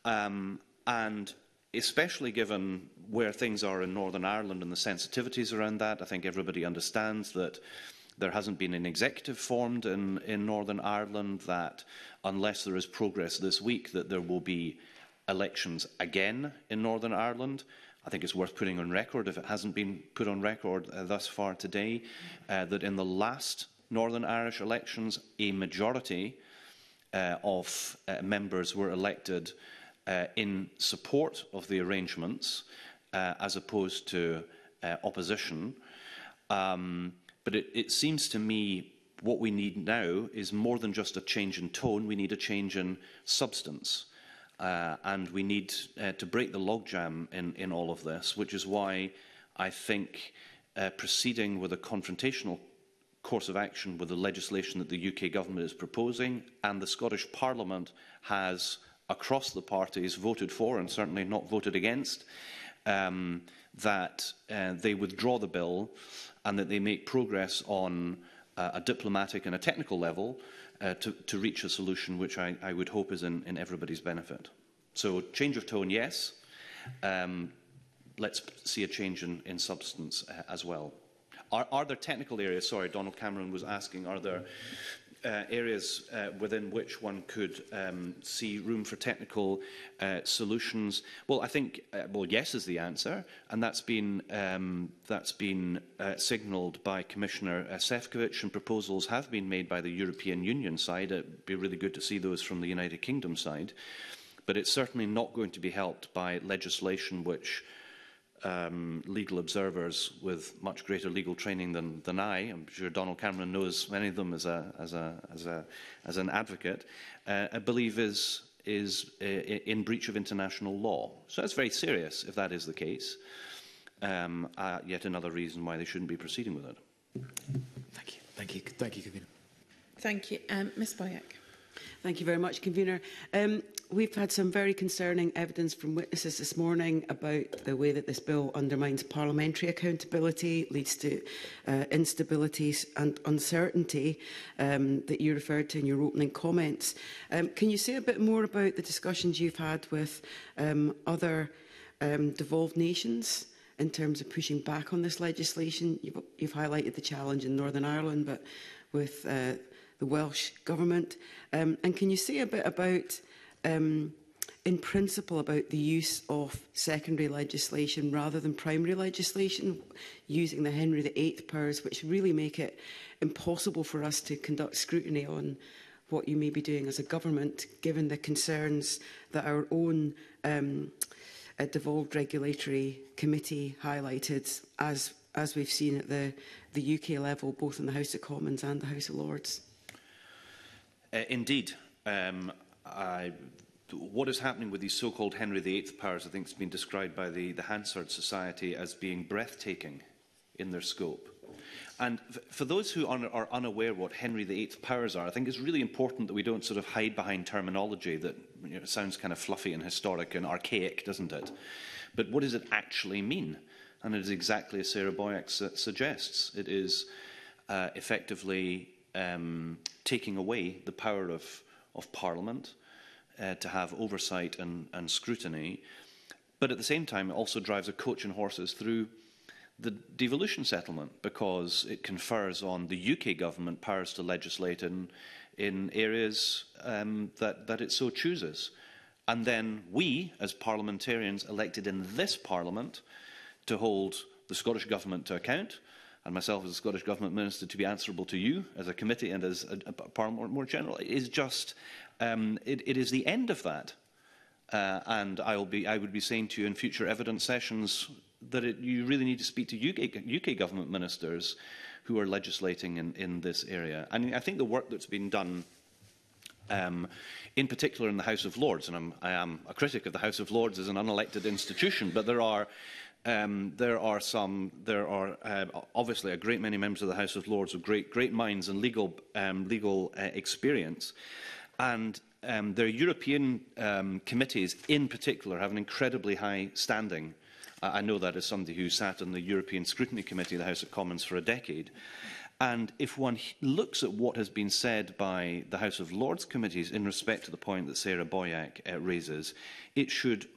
um, and especially given where things are in Northern Ireland and the sensitivities around that. I think everybody understands that there hasn't been an executive formed in, in Northern Ireland, that unless there is progress this week, that there will be elections again in Northern Ireland. I think it's worth putting on record, if it hasn't been put on record uh, thus far today, uh, that in the last Northern Irish elections, a majority uh, of uh, members were elected uh, in support of the arrangements uh, as opposed to uh, opposition. Um, but it, it seems to me what we need now is more than just a change in tone, we need a change in substance. Uh, and we need uh, to break the logjam in, in all of this, which is why I think uh, proceeding with a confrontational course of action with the legislation that the UK government is proposing and the Scottish Parliament has, across the parties, voted for and certainly not voted against, um, that uh, they withdraw the bill and that they make progress on uh, a diplomatic and a technical level uh, to, to reach a solution which I, I would hope is in, in everybody's benefit. So change of tone, yes. Um, let's see a change in, in substance uh, as well. Are, are there technical areas? Sorry, Donald Cameron was asking, are there uh, areas uh, within which one could um, see room for technical uh, solutions? Well, I think, uh, well, yes is the answer, and that's been, um, that's been uh, signalled by Commissioner uh, Sefcovic, and proposals have been made by the European Union side. It would be really good to see those from the United Kingdom side. But it's certainly not going to be helped by legislation which um, legal observers with much greater legal training than, than I. I'm sure Donald Cameron knows many of them as, a, as, a, as, a, as an advocate. Uh, I believe is, is uh, in breach of international law. So that's very serious if that is the case. Um, uh, yet another reason why they shouldn't be proceeding with it. Thank you. Thank you. Thank you, Convener. Thank you. Um, Ms Boyack. Thank you very much, Convener. Um, we've had some very concerning evidence from witnesses this morning about the way that this bill undermines parliamentary accountability, leads to uh, instabilities and uncertainty um, that you referred to in your opening comments. Um, can you say a bit more about the discussions you've had with um, other um, devolved nations? in terms of pushing back on this legislation. You've, you've highlighted the challenge in Northern Ireland, but with uh, the Welsh Government. Um, and can you say a bit about um, in principle about the use of secondary legislation rather than primary legislation, using the Henry VIII powers, which really make it impossible for us to conduct scrutiny on what you may be doing as a government, given the concerns that our own um, uh, devolved regulatory committee highlighted, as, as we've seen at the, the UK level, both in the House of Commons and the House of Lords. Uh, indeed. Um, I, what is happening with these so-called Henry VIII powers, I think it's been described by the, the Hansard Society as being breathtaking in their scope. And for those who are, are unaware what Henry VIII powers are, I think it's really important that we don't sort of hide behind terminology that you know, sounds kind of fluffy and historic and archaic, doesn't it? But what does it actually mean? And it is exactly as Sarah Boyack su suggests. It is uh, effectively um, taking away the power of of Parliament uh, to have oversight and, and scrutiny, but at the same time it also drives a coach and horses through the devolution settlement because it confers on the UK government powers to legislate in, in areas um, that, that it so chooses. And then we, as parliamentarians elected in this parliament, to hold the Scottish government to account – and myself as a Scottish Government Minister to be answerable to you as a committee and as a, a Parliament more general is just, um, it, it is the end of that. Uh, and I'll be, I would be saying to you in future evidence sessions that it, you really need to speak to UK, UK government ministers who are legislating in, in this area. And I think the work that's been done um, in particular in the House of Lords, and I'm, I am a critic of the House of Lords as an unelected institution, but there are um, there are some, there are uh, obviously a great many members of the House of Lords with great, great minds and legal, um, legal uh, experience. And um, their European um, committees in particular have an incredibly high standing. Uh, I know that as somebody who sat on the European Scrutiny Committee of the House of Commons for a decade. And if one looks at what has been said by the House of Lords committees in respect to the point that Sarah Boyack uh, raises, it should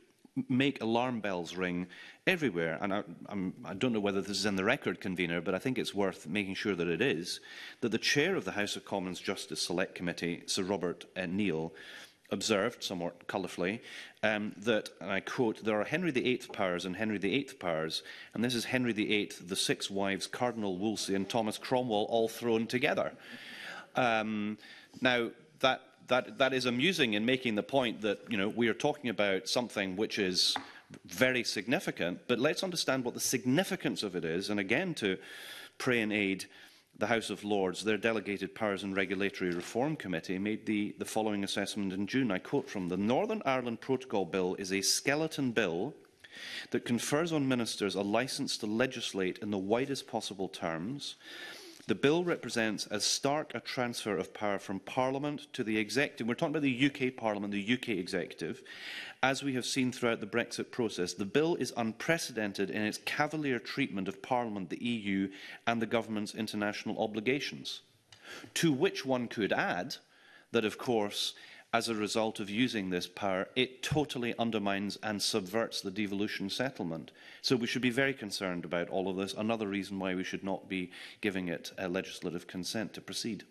make alarm bells ring everywhere. And I, I'm, I don't know whether this is in the record, convener, but I think it's worth making sure that it is, that the chair of the House of Commons Justice Select Committee, Sir Robert uh, Neal, observed, somewhat colourfully, um, that, and I quote, there are Henry VIII powers and Henry VIII powers, and this is Henry VIII, the six wives, Cardinal Wolsey and Thomas Cromwell all thrown together. Um, now, that that, that is amusing in making the point that you know, we are talking about something which is very significant, but let's understand what the significance of it is, and again to pray and aid the House of Lords, their Delegated Powers and Regulatory Reform Committee made the, the following assessment in June. I quote from the Northern Ireland Protocol Bill is a skeleton bill that confers on ministers a license to legislate in the widest possible terms The bill represents as stark a transfer of power from Parliament to the executive. We're talking about the UK Parliament, the UK executive. As we have seen throughout the Brexit process, the bill is unprecedented in its cavalier treatment of Parliament, the EU and the government's international obligations. To which one could add that, of course, as a result of using this power, it totally undermines and subverts the devolution settlement. So we should be very concerned about all of this. Another reason why we should not be giving it uh, legislative consent to proceed.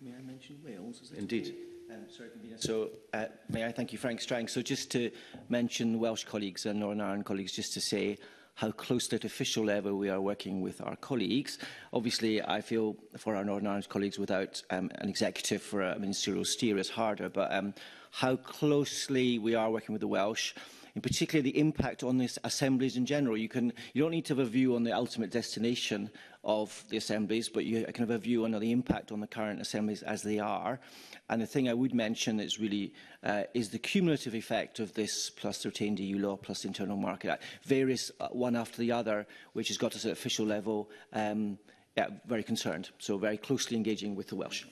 May I mention Wales? Is Indeed. Um, sorry, so, uh, may I thank you, Frank Strang. So, just to mention Welsh colleagues and Northern Ireland colleagues, just to say how close at official level we are working with our colleagues. Obviously, I feel for our Northern Ireland colleagues without um, an executive for um, a ministerial steer is harder, but um, how closely we are working with the Welsh in particular the impact on this assemblies in general. You, can, you don't need to have a view on the ultimate destination of the assemblies, but you can have a view on the impact on the current assemblies as they are. And the thing I would mention is really uh, is the cumulative effect of this plus retained EU law plus the Internal Market Act, various uh, one after the other, which has got us at official level um, yeah, very concerned. So very closely engaging with the Welsh.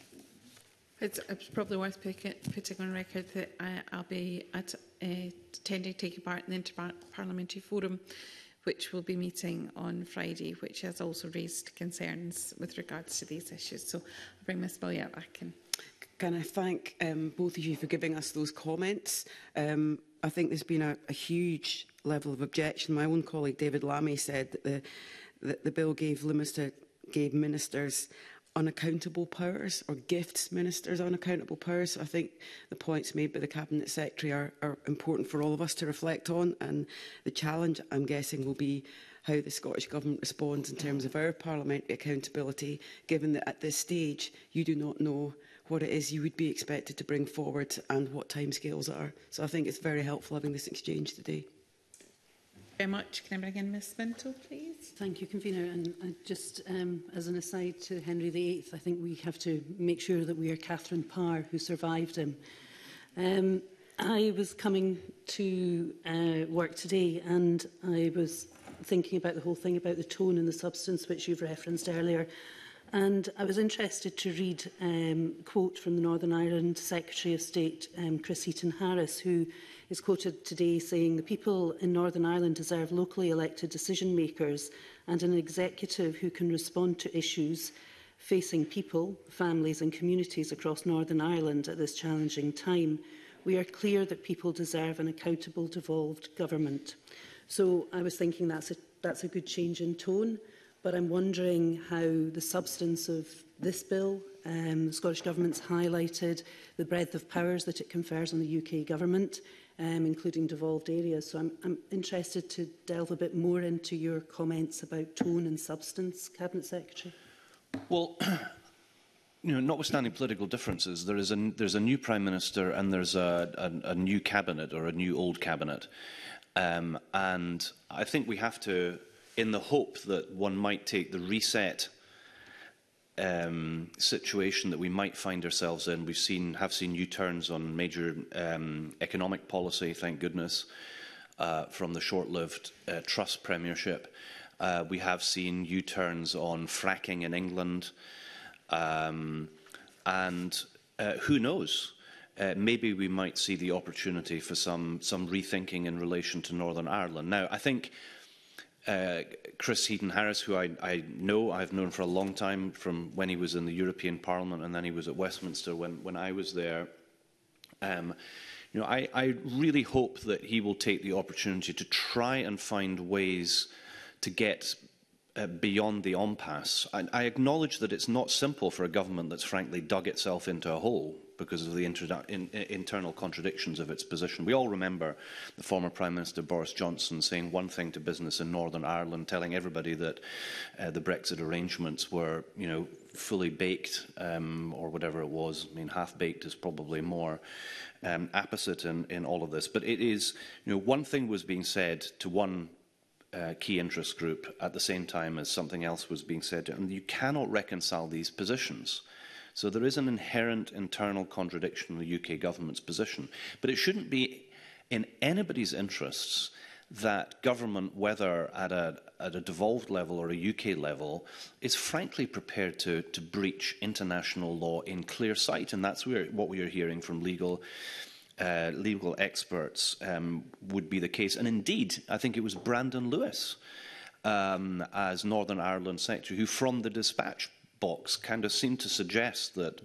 It's, it's probably worth it, putting on record that I, will be at, uh, attending, taking part in the Interparliamentary Forum, which will be meeting on Friday, which has also raised concerns with regards to these issues. So I'll bring Ms Billiot back in and I thank um, both of you for giving us those comments. Um, I think there's been a, a huge level of objection. My own colleague David Lammy said that the, that the bill gave, minister, gave ministers unaccountable powers or gifts ministers unaccountable powers. So I think the points made by the Cabinet Secretary are, are important for all of us to reflect on and the challenge I'm guessing will be how the Scottish Government responds in terms of our parliamentary accountability given that at this stage you do not know what it is you would be expected to bring forward and what timescales are. So I think it's very helpful having this exchange today. Very much. Can I bring in Ms Minto, please? Thank you, Convener. And I just um, as an aside to Henry VIII, I think we have to make sure that we are Catherine Parr, who survived him. Um, I was coming to uh, work today and I was thinking about the whole thing about the tone and the substance which you've referenced earlier And I was interested to read a um, quote from the Northern Ireland Secretary of State, um, Chris Eaton Harris, who is quoted today saying, The people in Northern Ireland deserve locally elected decision makers and an executive who can respond to issues facing people, families and communities across Northern Ireland at this challenging time. We are clear that people deserve an accountable devolved government. So I was thinking that's a, that's a good change in tone. But I'm wondering how the substance of this bill, um, the Scottish Government's highlighted the breadth of powers that it confers on the UK Government, um, including devolved areas. So I'm, I'm interested to delve a bit more into your comments about tone and substance, Cabinet Secretary. Well, you know, notwithstanding political differences, there is a, there's a new prime minister and there's a, a, a new cabinet or a new old cabinet, um, and I think we have to in the hope that one might take the reset um, situation that we might find ourselves in. We've seen, have seen U-turns on major um, economic policy, thank goodness, uh, from the short-lived uh, Truss premiership. Uh, we have seen U-turns on fracking in England. Um, and uh, who knows? Uh, maybe we might see the opportunity for some, some rethinking in relation to Northern Ireland. Now, I think uh, Chris Heaton Harris, who I, I know, I've known for a long time from when he was in the European Parliament and then he was at Westminster when, when I was there. Um, you know, I, I really hope that he will take the opportunity to try and find ways to get uh, beyond the impasse. I, I acknowledge that it's not simple for a government that's frankly dug itself into a hole because of the in internal contradictions of its position. We all remember the former Prime Minister Boris Johnson saying one thing to business in Northern Ireland, telling everybody that uh, the Brexit arrangements were, you know, fully baked um, or whatever it was. I mean, half baked is probably more um, apposite in, in all of this. But it is, you know, one thing was being said to one uh, key interest group at the same time as something else was being said. And you cannot reconcile these positions. So there is an inherent internal contradiction in the UK government's position. But it shouldn't be in anybody's interests that government, whether at a, at a devolved level or a UK level, is frankly prepared to, to breach international law in clear sight. And that's where, what we are hearing from legal uh, legal experts um, would be the case. And indeed, I think it was Brandon Lewis um, as Northern Ireland Secretary who, from the dispatch, box kind of seemed to suggest that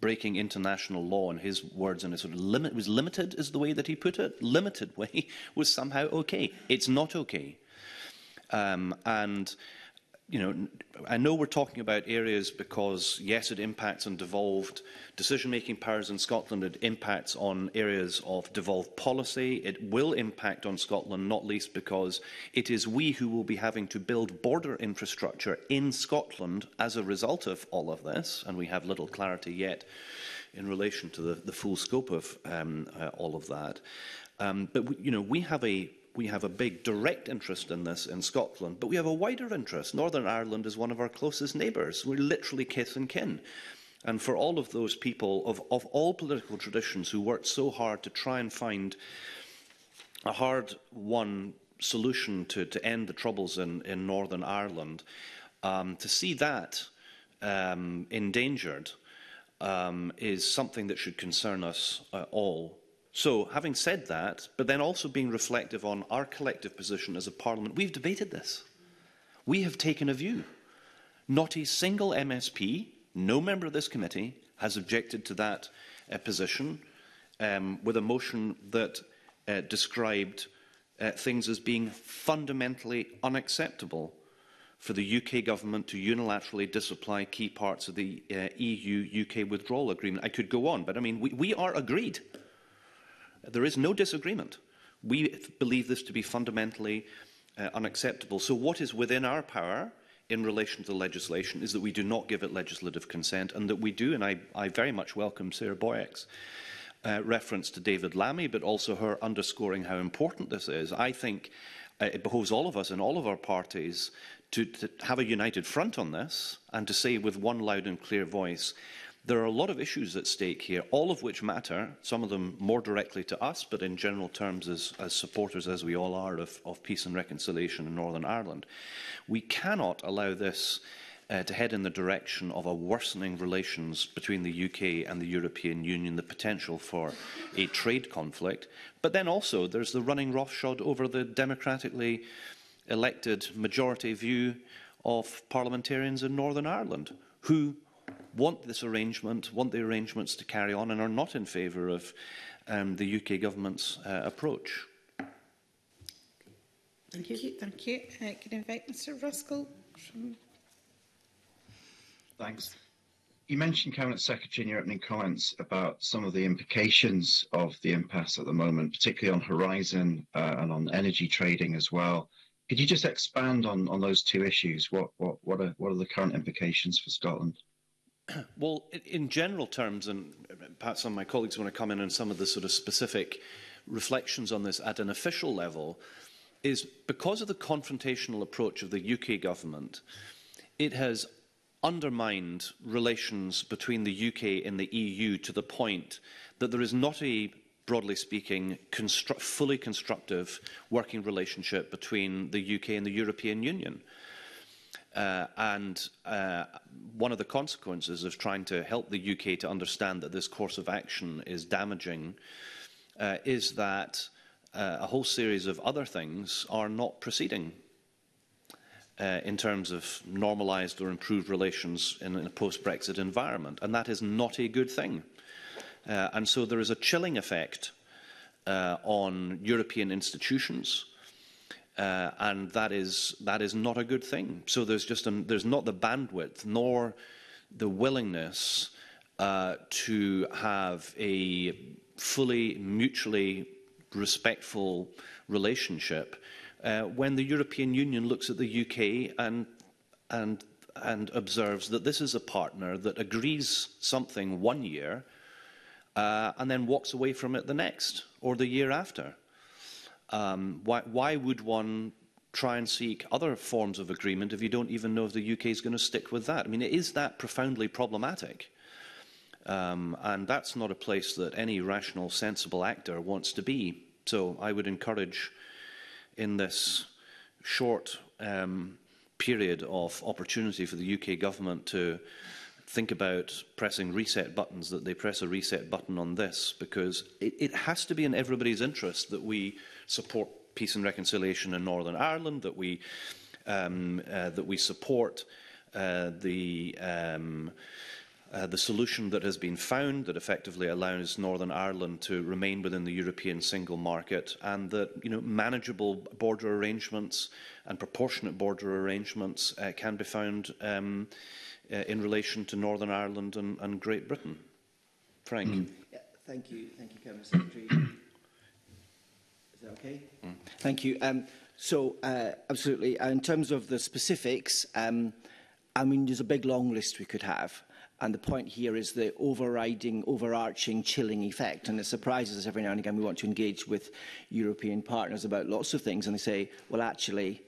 breaking international law, in his words, in a sort of limit, was limited, is the way that he put it, limited way, was somehow okay. It's not okay. Um, and you know, I know we're talking about areas because, yes, it impacts on devolved decision-making powers in Scotland. It impacts on areas of devolved policy. It will impact on Scotland, not least because it is we who will be having to build border infrastructure in Scotland as a result of all of this, and we have little clarity yet in relation to the, the full scope of um, uh, all of that. Um, but, we, you know, we have a we have a big direct interest in this in Scotland, but we have a wider interest. Northern Ireland is one of our closest neighbours. We're literally kith and kin. And for all of those people of, of all political traditions who worked so hard to try and find a hard won solution to, to end the troubles in, in Northern Ireland, um, to see that um, endangered um, is something that should concern us uh, all. So, having said that, but then also being reflective on our collective position as a parliament, we've debated this. We have taken a view. Not a single MSP, no member of this committee, has objected to that uh, position um, with a motion that uh, described uh, things as being fundamentally unacceptable for the UK government to unilaterally disapply key parts of the uh, EU-UK withdrawal agreement. I could go on, but I mean, we, we are agreed. There is no disagreement. We believe this to be fundamentally uh, unacceptable. So what is within our power in relation to the legislation is that we do not give it legislative consent and that we do, and I, I very much welcome Sarah Boyack's uh, reference to David Lammy, but also her underscoring how important this is. I think uh, it behoves all of us and all of our parties to, to have a united front on this and to say with one loud and clear voice, There are a lot of issues at stake here, all of which matter, some of them more directly to us, but in general terms as, as supporters, as we all are, of, of peace and reconciliation in Northern Ireland. We cannot allow this uh, to head in the direction of a worsening relations between the UK and the European Union, the potential for a trade conflict. But then also there's the running roughshod over the democratically elected majority view of parliamentarians in Northern Ireland, who want this arrangement, want the arrangements to carry on, and are not in favour of um, the UK government's uh, approach. Thank you. Thank you. Uh, can I invite Mr Ruskell? From... Thanks. You mentioned, Cabinet Secretary, in your opening comments about some of the implications of the impasse at the moment, particularly on Horizon uh, and on energy trading as well. Could you just expand on, on those two issues? What, what, what, are, what are the current implications for Scotland? well, in general terms, and uh, perhaps some of my colleagues want to come in on some of the sort of specific reflections on this at an official level, is because of the confrontational approach of the UK government, it has undermined relations between the UK and the EU to the point that there is not a broadly speaking, constru fully constructive working relationship between the UK and the European Union. Uh, and uh, one of the consequences of trying to help the UK to understand that this course of action is damaging uh, is that uh, a whole series of other things are not proceeding uh, in terms of normalised or improved relations in, in a post-Brexit environment. And that is not a good thing. Uh, and so there is a chilling effect uh, on European institutions, Uh, and that is, that is not a good thing. So there's, just an, there's not the bandwidth nor the willingness uh, to have a fully mutually respectful relationship uh, when the European Union looks at the UK and, and, and observes that this is a partner that agrees something one year uh, and then walks away from it the next or the year after. Um, why, why would one try and seek other forms of agreement if you don't even know if the UK is going to stick with that? I mean, it is that profoundly problematic. Um, and that's not a place that any rational, sensible actor wants to be. So I would encourage in this short um, period of opportunity for the UK government to think about pressing reset buttons, that they press a reset button on this, because it, it has to be in everybody's interest that we support peace and reconciliation in Northern Ireland, that we, um, uh, that we support uh, the, um, uh, the solution that has been found that effectively allows Northern Ireland to remain within the European single market and that you know, manageable border arrangements and proportionate border arrangements uh, can be found um, uh, in relation to Northern Ireland and, and Great Britain. Frank. Mm. Yeah, thank you, thank you, Cabinet Secretary that okay? Mm. Thank you. Um, so, uh, absolutely. Uh, in terms of the specifics, um, I mean, there's a big long list we could have. And the point here is the overriding, overarching chilling effect. And it surprises us every now and again. We want to engage with European partners about lots of things. And they say, well, actually,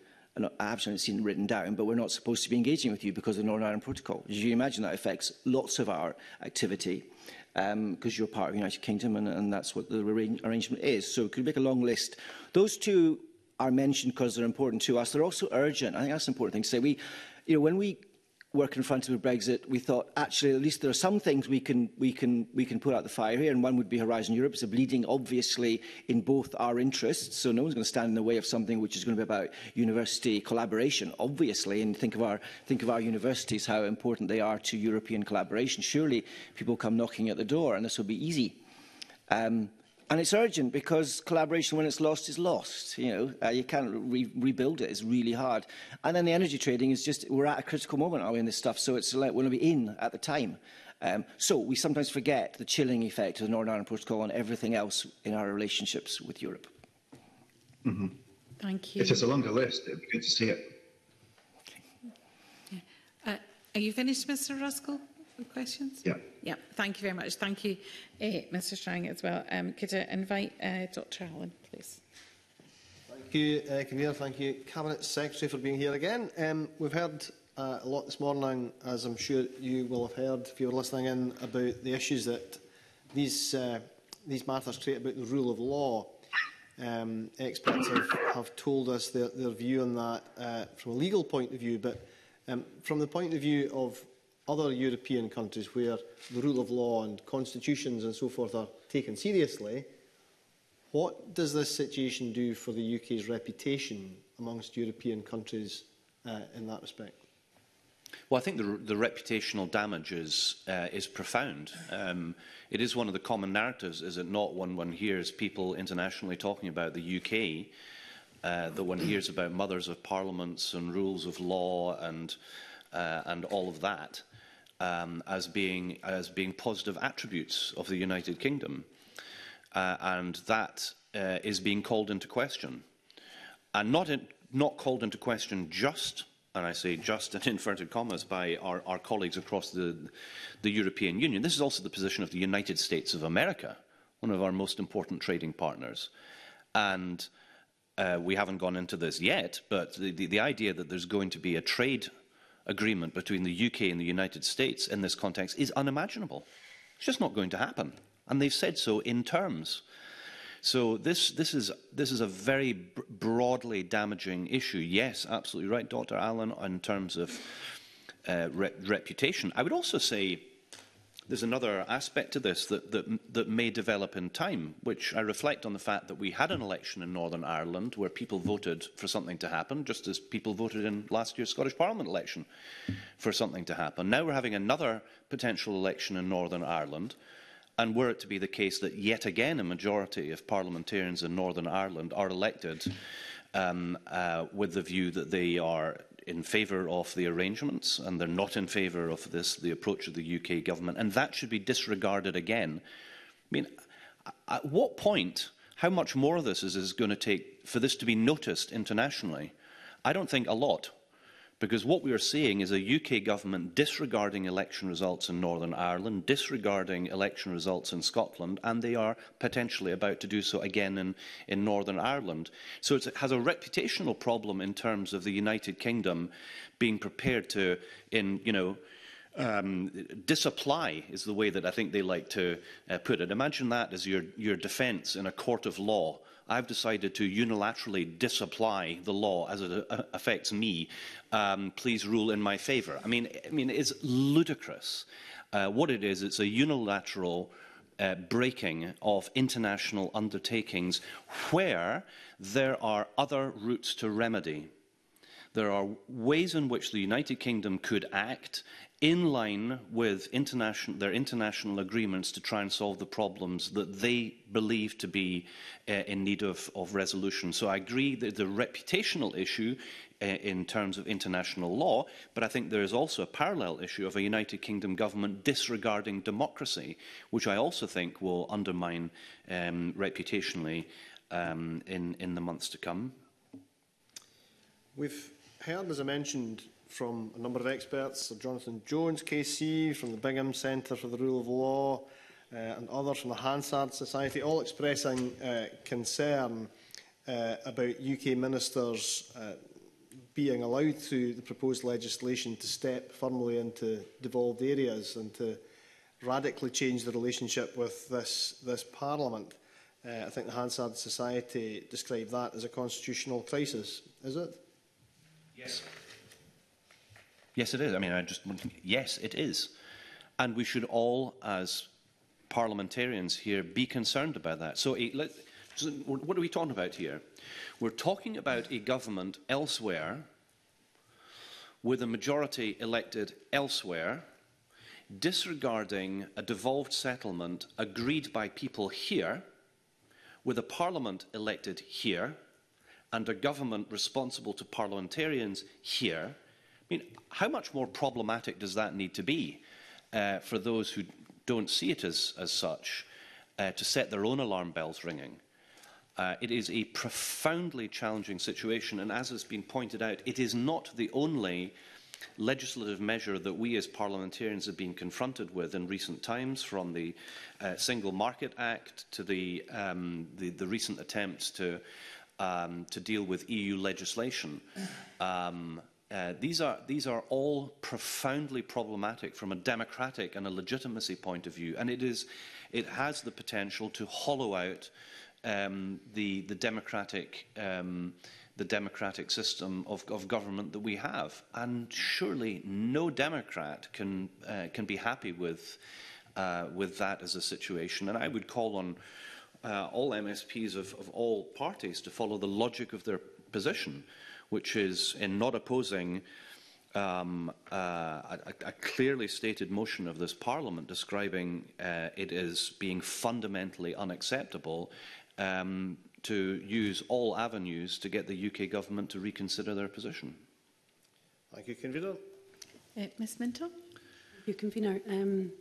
I haven't seen it written down, but we're not supposed to be engaging with you because of the Northern Ireland Protocol. As you imagine, that affects lots of our activity because um, you're part of the United Kingdom and, and that's what the arrangement is. So could we make a long list? Those two are mentioned because they're important to us. They're also urgent. I think that's an important thing to say. We, you know, when we were confronted with Brexit, we thought actually at least there are some things we can we can we can put out the fire here, and one would be Horizon Europe. It's a bleeding, obviously, in both our interests. So no one's going to stand in the way of something which is going to be about university collaboration, obviously. And think of our think of our universities, how important they are to European collaboration. Surely people come knocking at the door, and this will be easy. Um, And it's urgent because collaboration, when it's lost, is lost. You know, uh, you can't re rebuild it. It's really hard. And then the energy trading is just, we're at a critical moment, are we, in this stuff? So it's like, we're going to be in at the time. Um, so we sometimes forget the chilling effect of the Northern Ireland Protocol on everything else in our relationships with Europe. Mm -hmm. Thank you. It's just a longer list. It'd be good to see it. Okay. Yeah. Uh, are you finished, Mr Ruskell? questions? Yeah. Yeah, thank you very much. Thank you, eh, uh, Mr Strang, as well. Um, could I invite uh, Dr Allen, please? Thank you, uh, Convener. Thank you, Cabinet Secretary, for being here again. Um, we've heard uh, a lot this morning, as I'm sure you will have heard if you were listening in, about the issues that these, uh, these matters create about the rule of law. Um, experts have, have told us their, their view on that uh, from a legal point of view, but um, from the point of view of other European countries where the rule of law and constitutions and so forth are taken seriously, what does this situation do for the UK's reputation amongst European countries uh, in that respect? Well, I think the, the reputational damage is, uh, is profound. Um, it is one of the common narratives, is it not, when one hears people internationally talking about the UK, uh, that one hears about mothers of parliaments and rules of law and, uh, and all of that um, as, being, as being positive attributes of the United Kingdom. Uh, and that uh, is being called into question. And not, in, not called into question just, and I say just in inverted commas, by our, our colleagues across the, the European Union. This is also the position of the United States of America, one of our most important trading partners. And uh, we haven't gone into this yet, but the, the, the idea that there's going to be a trade agreement between the UK and the United States in this context is unimaginable. It's just not going to happen. And they've said so in terms. So this, this, is, this is a very broadly damaging issue. Yes, absolutely right, Dr. Allen, in terms of uh, re reputation. I would also say there's another aspect to this that, that, that may develop in time, which I reflect on the fact that we had an election in Northern Ireland where people voted for something to happen, just as people voted in last year's Scottish Parliament election for something to happen. Now we're having another potential election in Northern Ireland, and were it to be the case that yet again a majority of parliamentarians in Northern Ireland are elected um, uh, with the view that they are in favour of the arrangements and they're not in favour of this, the approach of the UK government. And that should be disregarded again. I mean, at what point, how much more of this is, is going to take for this to be noticed internationally? I don't think a lot. Because what we are seeing is a UK government disregarding election results in Northern Ireland, disregarding election results in Scotland, and they are potentially about to do so again in, in Northern Ireland. So it has a reputational problem in terms of the United Kingdom being prepared to, in, you know, um, disapply is the way that I think they like to uh, put it. Imagine that as your, your defence in a court of law I've decided to unilaterally disapply the law as it uh, affects me. Um, please rule in my favour. I mean, I mean, it's ludicrous. Uh, what it is, it's a unilateral uh, breaking of international undertakings where there are other routes to remedy. There are ways in which the United Kingdom could act in line with international, their international agreements to try and solve the problems that they believe to be uh, in need of, of resolution. So I agree that the reputational issue uh, in terms of international law, but I think there is also a parallel issue of a United Kingdom government disregarding democracy, which I also think will undermine um, reputationally um, in, in the months to come. We've heard, as I mentioned, from a number of experts, Sir Jonathan Jones, KC, from the Bingham Centre for the Rule of Law, uh, and others from the Hansard Society, all expressing uh, concern uh, about UK ministers uh, being allowed through the proposed legislation to step firmly into devolved areas and to radically change the relationship with this, this Parliament. Uh, I think the Hansard Society described that as a constitutional crisis, is it? Yes. Yes, it is. I mean, I just yes, it is. And we should all, as parliamentarians here, be concerned about that. So, a, let, so what are we talking about here? We're talking about a government elsewhere with a majority elected elsewhere, disregarding a devolved settlement agreed by people here, with a parliament elected here, and a government responsible to parliamentarians here, I mean, how much more problematic does that need to be uh, for those who don't see it as, as such uh, to set their own alarm bells ringing? Uh, it is a profoundly challenging situation, and as has been pointed out, it is not the only legislative measure that we as parliamentarians have been confronted with in recent times, from the uh, Single Market Act to the, um, the, the recent attempts to, um, to deal with EU legislation. Um, Uh, these, are, these are all profoundly problematic from a democratic and a legitimacy point of view, and it, is, it has the potential to hollow out um, the, the, democratic, um, the democratic system of, of government that we have. And surely no Democrat can, uh, can be happy with, uh, with that as a situation. And I would call on uh, all MSPs of, of all parties to follow the logic of their position which is in not opposing um, uh, a, a, clearly stated motion of this Parliament describing uh, it as being fundamentally unacceptable um, to use all avenues to get the UK government to reconsider their position. Thank you, Convener. Uh, Ms Minto? You, Convener. Um,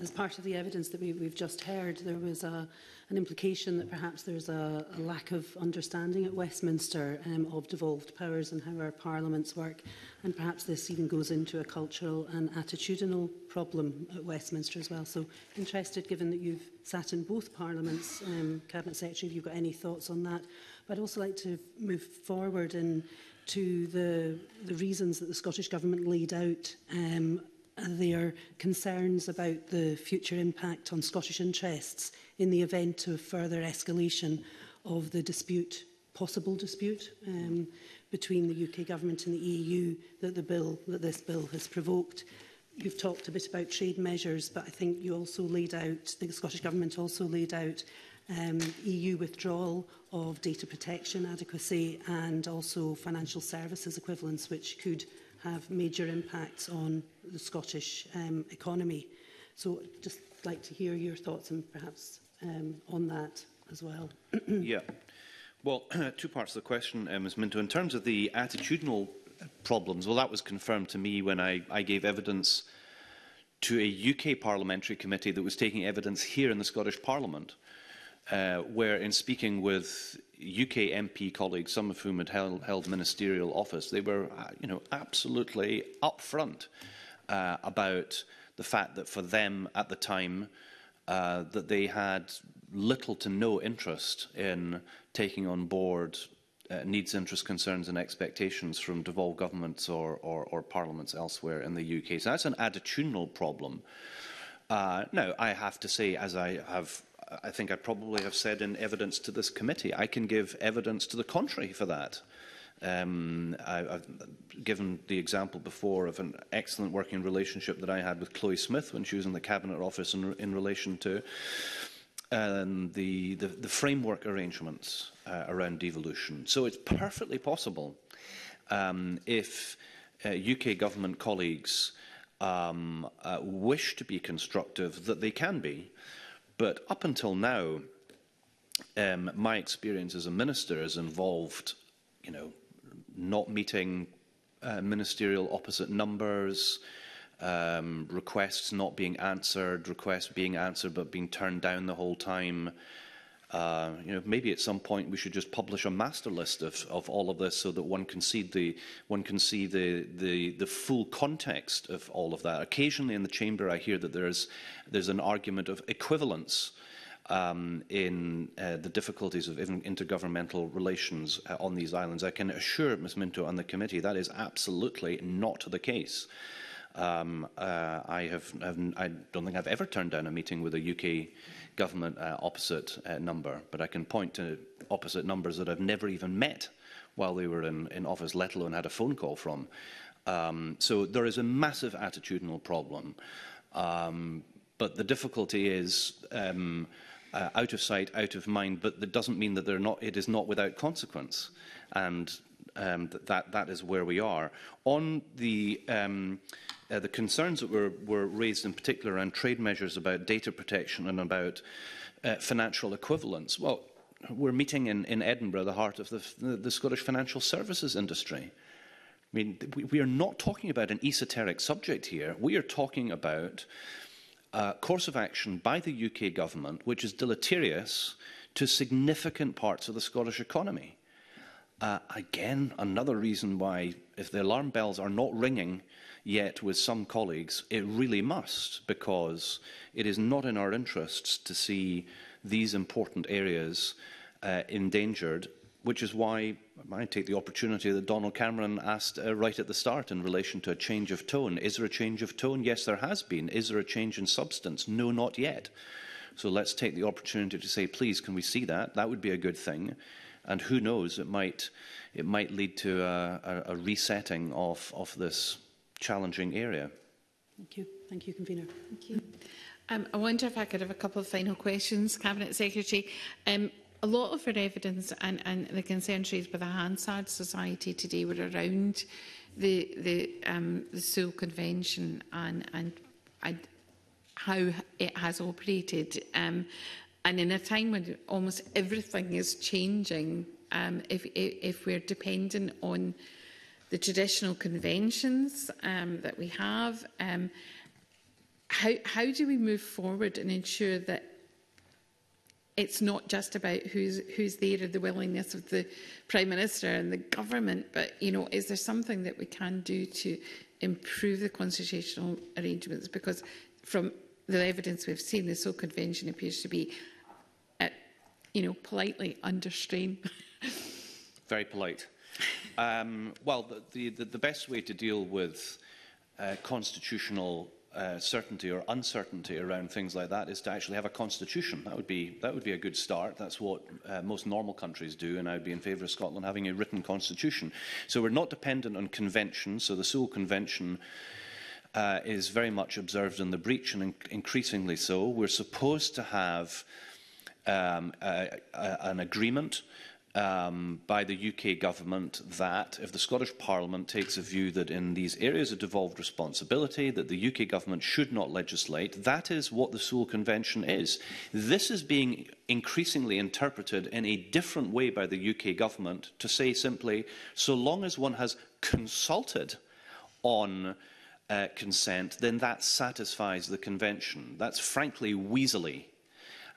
as part of the evidence that we, we've just heard, there was a, an implication that perhaps there's a, a lack of understanding at Westminster um, of devolved powers and how our parliaments work. And perhaps this even goes into a cultural and attitudinal problem at Westminster as well. So interested, given that you've sat in both parliaments, um, Cabinet Secretary, if you've got any thoughts on that. But I'd also like to move forward in to the, the reasons that the Scottish Government laid out um, their concerns about the future impact on Scottish interests in the event of further escalation of the dispute, possible dispute um, between the UK government and the EU that the bill that this bill has provoked. You've talked a bit about trade measures, but I think you also laid out, the Scottish Government also laid out um, EU withdrawal of data protection adequacy and also financial services equivalence, which could have major impacts on the Scottish um, economy. So just like to hear your thoughts and perhaps um, on that as well. yeah. Well, two parts of the question, um, Ms Minto. In terms of the attitudinal uh, problems, well, that was confirmed to me when I, I gave evidence to a UK parliamentary committee that was taking evidence here in the Scottish Parliament, uh, where in speaking with UK MP colleagues, some of whom had held, held ministerial office, they were uh, you know, absolutely upfront uh, about the fact that for them at the time uh, that they had little to no interest in taking on board uh, needs, interests, concerns and expectations from devolved governments or, or, or parliaments elsewhere in the UK. So that's an attitudinal problem. Uh, now, I have to say, as I have I think I probably have said in evidence to this committee. I can give evidence to the contrary for that. Um, I, I've given the example before of an excellent working relationship that I had with Chloe Smith when she was in the Cabinet Office in, in relation to um, the, the, the framework arrangements uh, around devolution. So it's perfectly possible um, if uh, UK government colleagues um, uh, wish to be constructive that they can be. But up until now, um, my experience as a minister has involved, you know, not meeting uh, ministerial opposite numbers, um, requests not being answered, requests being answered but being turned down the whole time, Uh, you know, maybe at some point we should just publish a master list of, of all of this so that one can see the one can see the, the the full context of all of that. Occasionally in the chamber, I hear that there's there's an argument of equivalence. Um, in uh, the difficulties of intergovernmental relations uh, on these islands. I can assure Ms Minto and the committee that is absolutely not the case. Um, uh, I have, have, I don't think I've ever turned down a meeting with a UK government uh, opposite uh, number. But I can point to opposite numbers that I've never even met while they were in, in office, let alone had a phone call from. Um, so there is a massive attitudinal problem. Um, but the difficulty is um, uh, out of sight, out of mind, but that doesn't mean that they're not, it is not without consequence. And um, th that, that is where we are. On the... Um, uh, the concerns that were, were raised in particular around trade measures about data protection and about uh, financial equivalence. Well, we're meeting in, in Edinburgh, the heart of the, the, the Scottish financial services industry. I mean, we, we are not talking about an esoteric subject here. We are talking about a course of action by the UK government which is deleterious to significant parts of the Scottish economy. Uh, again, another reason why, if the alarm bells are not ringing Yet, with some colleagues, it really must, because it is not in our interests to see these important areas uh, endangered, which is why I take the opportunity that Donald Cameron asked uh, right at the start in relation to a change of tone. Is there a change of tone? Yes, there has been. Is there a change in substance? No, not yet. So let's take the opportunity to say, please, can we see that? That would be a good thing. And who knows, it might, it might lead to a, a, a resetting of, of this challenging area. Thank you. Thank you, Convener. Thank you. Um, I wonder if I could have a couple of final questions, Cabinet Secretary. Um, a lot of our evidence and, and the concerns raised by the Hansard Society today were around the the, um, the Seoul Convention and, and and how it has operated. Um, and in a time when almost everything is changing, um, if, if if we're dependent on the traditional conventions um, that we have. Um, how, how do we move forward and ensure that it's not just about who's who's there and the willingness of the prime minister and the government but you know is there something that we can do to improve the constitutional arrangements because from the evidence we've seen the Seoul convention appears to be at, you know politely under strain very polite Um, well, the, the, the best way to deal with uh, constitutional uh, certainty or uncertainty around things like that is to actually have a constitution. That would be, that would be a good start. That's what uh, most normal countries do, and I would be in favour of Scotland having a written constitution. So we're not dependent on conventions. So the Sewell Convention uh, is very much observed in the breach, and in increasingly so. We're supposed to have um, a, a, an agreement um, by the UK government that if the Scottish Parliament takes a view that in these areas of devolved responsibility that the UK government should not legislate, that is what the Sewell Convention is. This is being increasingly interpreted in a different way by the UK government to say simply, so long as one has consulted on uh, consent, then that satisfies the convention. That's frankly weaselly,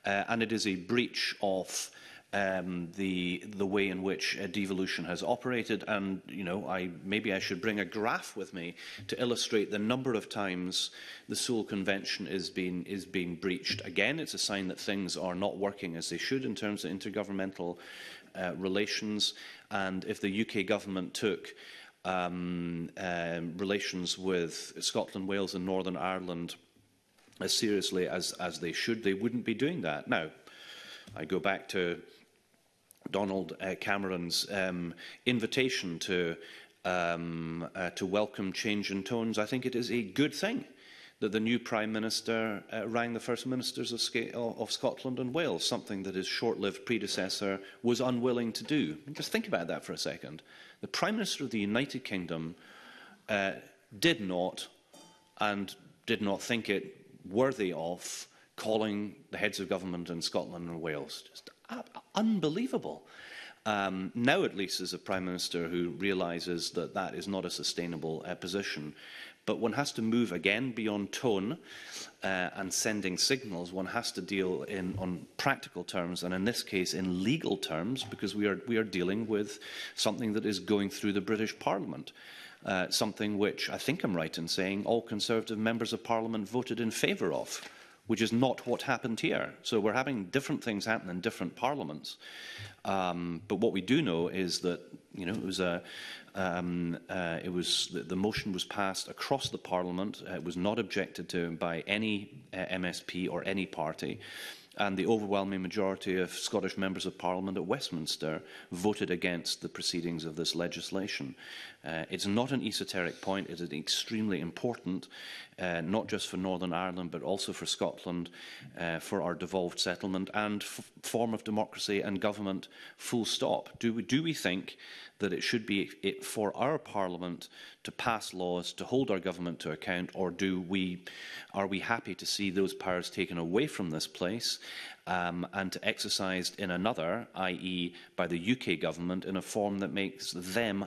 uh, and it is a breach of um, the the way in which uh, devolution has operated, and you know, I maybe I should bring a graph with me to illustrate the number of times the Seoul Convention is being is being breached. Again, it's a sign that things are not working as they should in terms of intergovernmental uh, relations, and if the UK government took um, um, relations with Scotland, Wales, and Northern Ireland as seriously as, as they should, they wouldn't be doing that. Now, I go back to Donald uh, Cameron's um, invitation to, um, uh, to welcome change in tones, I think it is a good thing that the new Prime Minister uh, rang the First Ministers of, Sc of Scotland and Wales, something that his short-lived predecessor was unwilling to do. Just think about that for a second. The Prime Minister of the United Kingdom uh, did not and did not think it worthy of calling the heads of government in Scotland and Wales. Just unbelievable. Um, now, at least, as a prime minister who realizes that that is not a sustainable uh, position. But one has to move again beyond tone uh, and sending signals. One has to deal in on practical terms, and in this case, in legal terms, because we are we are dealing with something that is going through the British Parliament. Uh, something which I think I'm right in saying all Conservative members of Parliament voted in favour of which is not what happened here. So we're having different things happen in different parliaments. Um, but what we do know is that you know it was a um, uh, it was the, the, motion was passed across the parliament. Uh, it was not objected to by any uh, MSP or any party and the overwhelming majority of Scottish members of Parliament at Westminster voted against the proceedings of this legislation. Uh, it's not an esoteric point, it is extremely important, uh, not just for Northern Ireland, but also for Scotland, uh, for our devolved settlement and form of democracy and government, full stop. Do we, do we think that it should be it for our Parliament to pass laws to hold our government to account, or do we, are we happy to see those powers taken away from this place um, and to exercised in another, i.e. by the UK government, in a form that makes them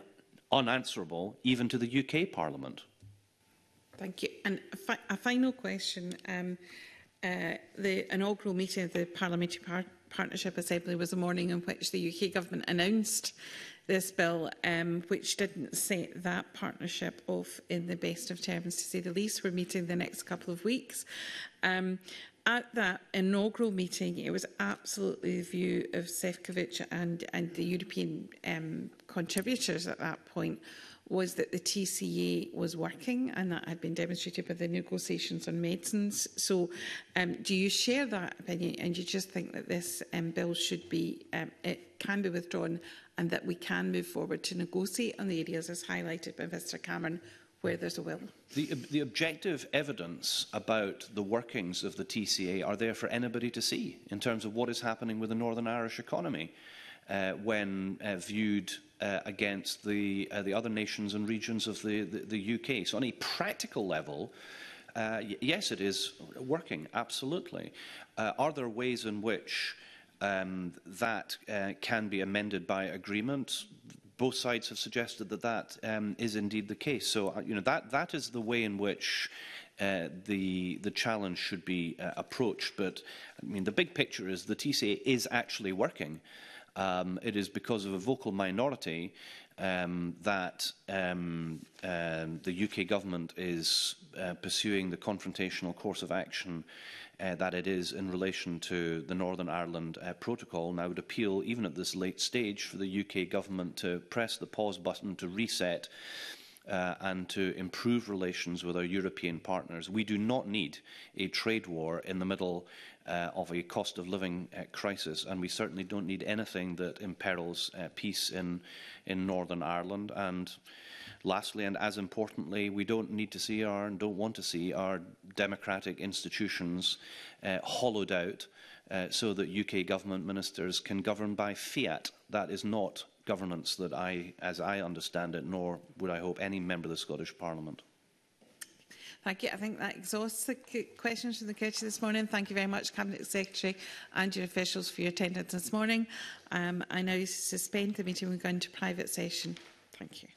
unanswerable even to the UK Parliament? Thank you. And a, fi a final question. Um, uh, the inaugural meeting of the Parliamentary Par Partnership Assembly was a morning in which the UK government announced this bill, um, which didn't set that partnership off in the best of terms, to say the least. We're meeting the next couple of weeks. Um, at that inaugural meeting, it was absolutely the view of Sefcovic and, and the European um, contributors at that point was that the TCA was working and that had been demonstrated by the negotiations on medicines. So um, do you share that opinion and you just think that this um, bill should be, um, it can be withdrawn and that we can move forward to negotiate on the areas as highlighted by Mr Cameron where there's a will. The, the objective evidence about the workings of the TCA are there for anybody to see in terms of what is happening with the Northern Irish economy uh, when uh, viewed uh, against the, uh, the other nations and regions of the, the, the UK. So on a practical level, uh, yes, it is working, absolutely. Uh, are there ways in which um, that uh, can be amended by agreement. Both sides have suggested that that um, is indeed the case. So, uh, you know, that, that is the way in which uh, the the challenge should be uh, approached. But I mean, the big picture is the TCA is actually working. Um, it is because of a vocal minority um, that um, um, the UK government is uh, pursuing the confrontational course of action uh, that it is in relation to the Northern Ireland uh, protocol. And I would appeal, even at this late stage, for the UK government to press the pause button to reset uh, and to improve relations with our European partners. We do not need a trade war in the middle uh, of a cost of living uh, crisis, and we certainly don't need anything that imperils uh, peace in, in Northern Ireland. And Lastly, and as importantly, we don't need to see our and don't want to see our democratic institutions uh, hollowed out uh, so that UK government ministers can govern by fiat. That is not governance that I, as I understand it, nor would I hope any member of the Scottish Parliament. Thank you. I think that exhausts the questions from the committee this morning. Thank you very much, Cabinet Secretary and your officials for your attendance this morning. Um, I now suspend the meeting. We're going to private session. Thank you.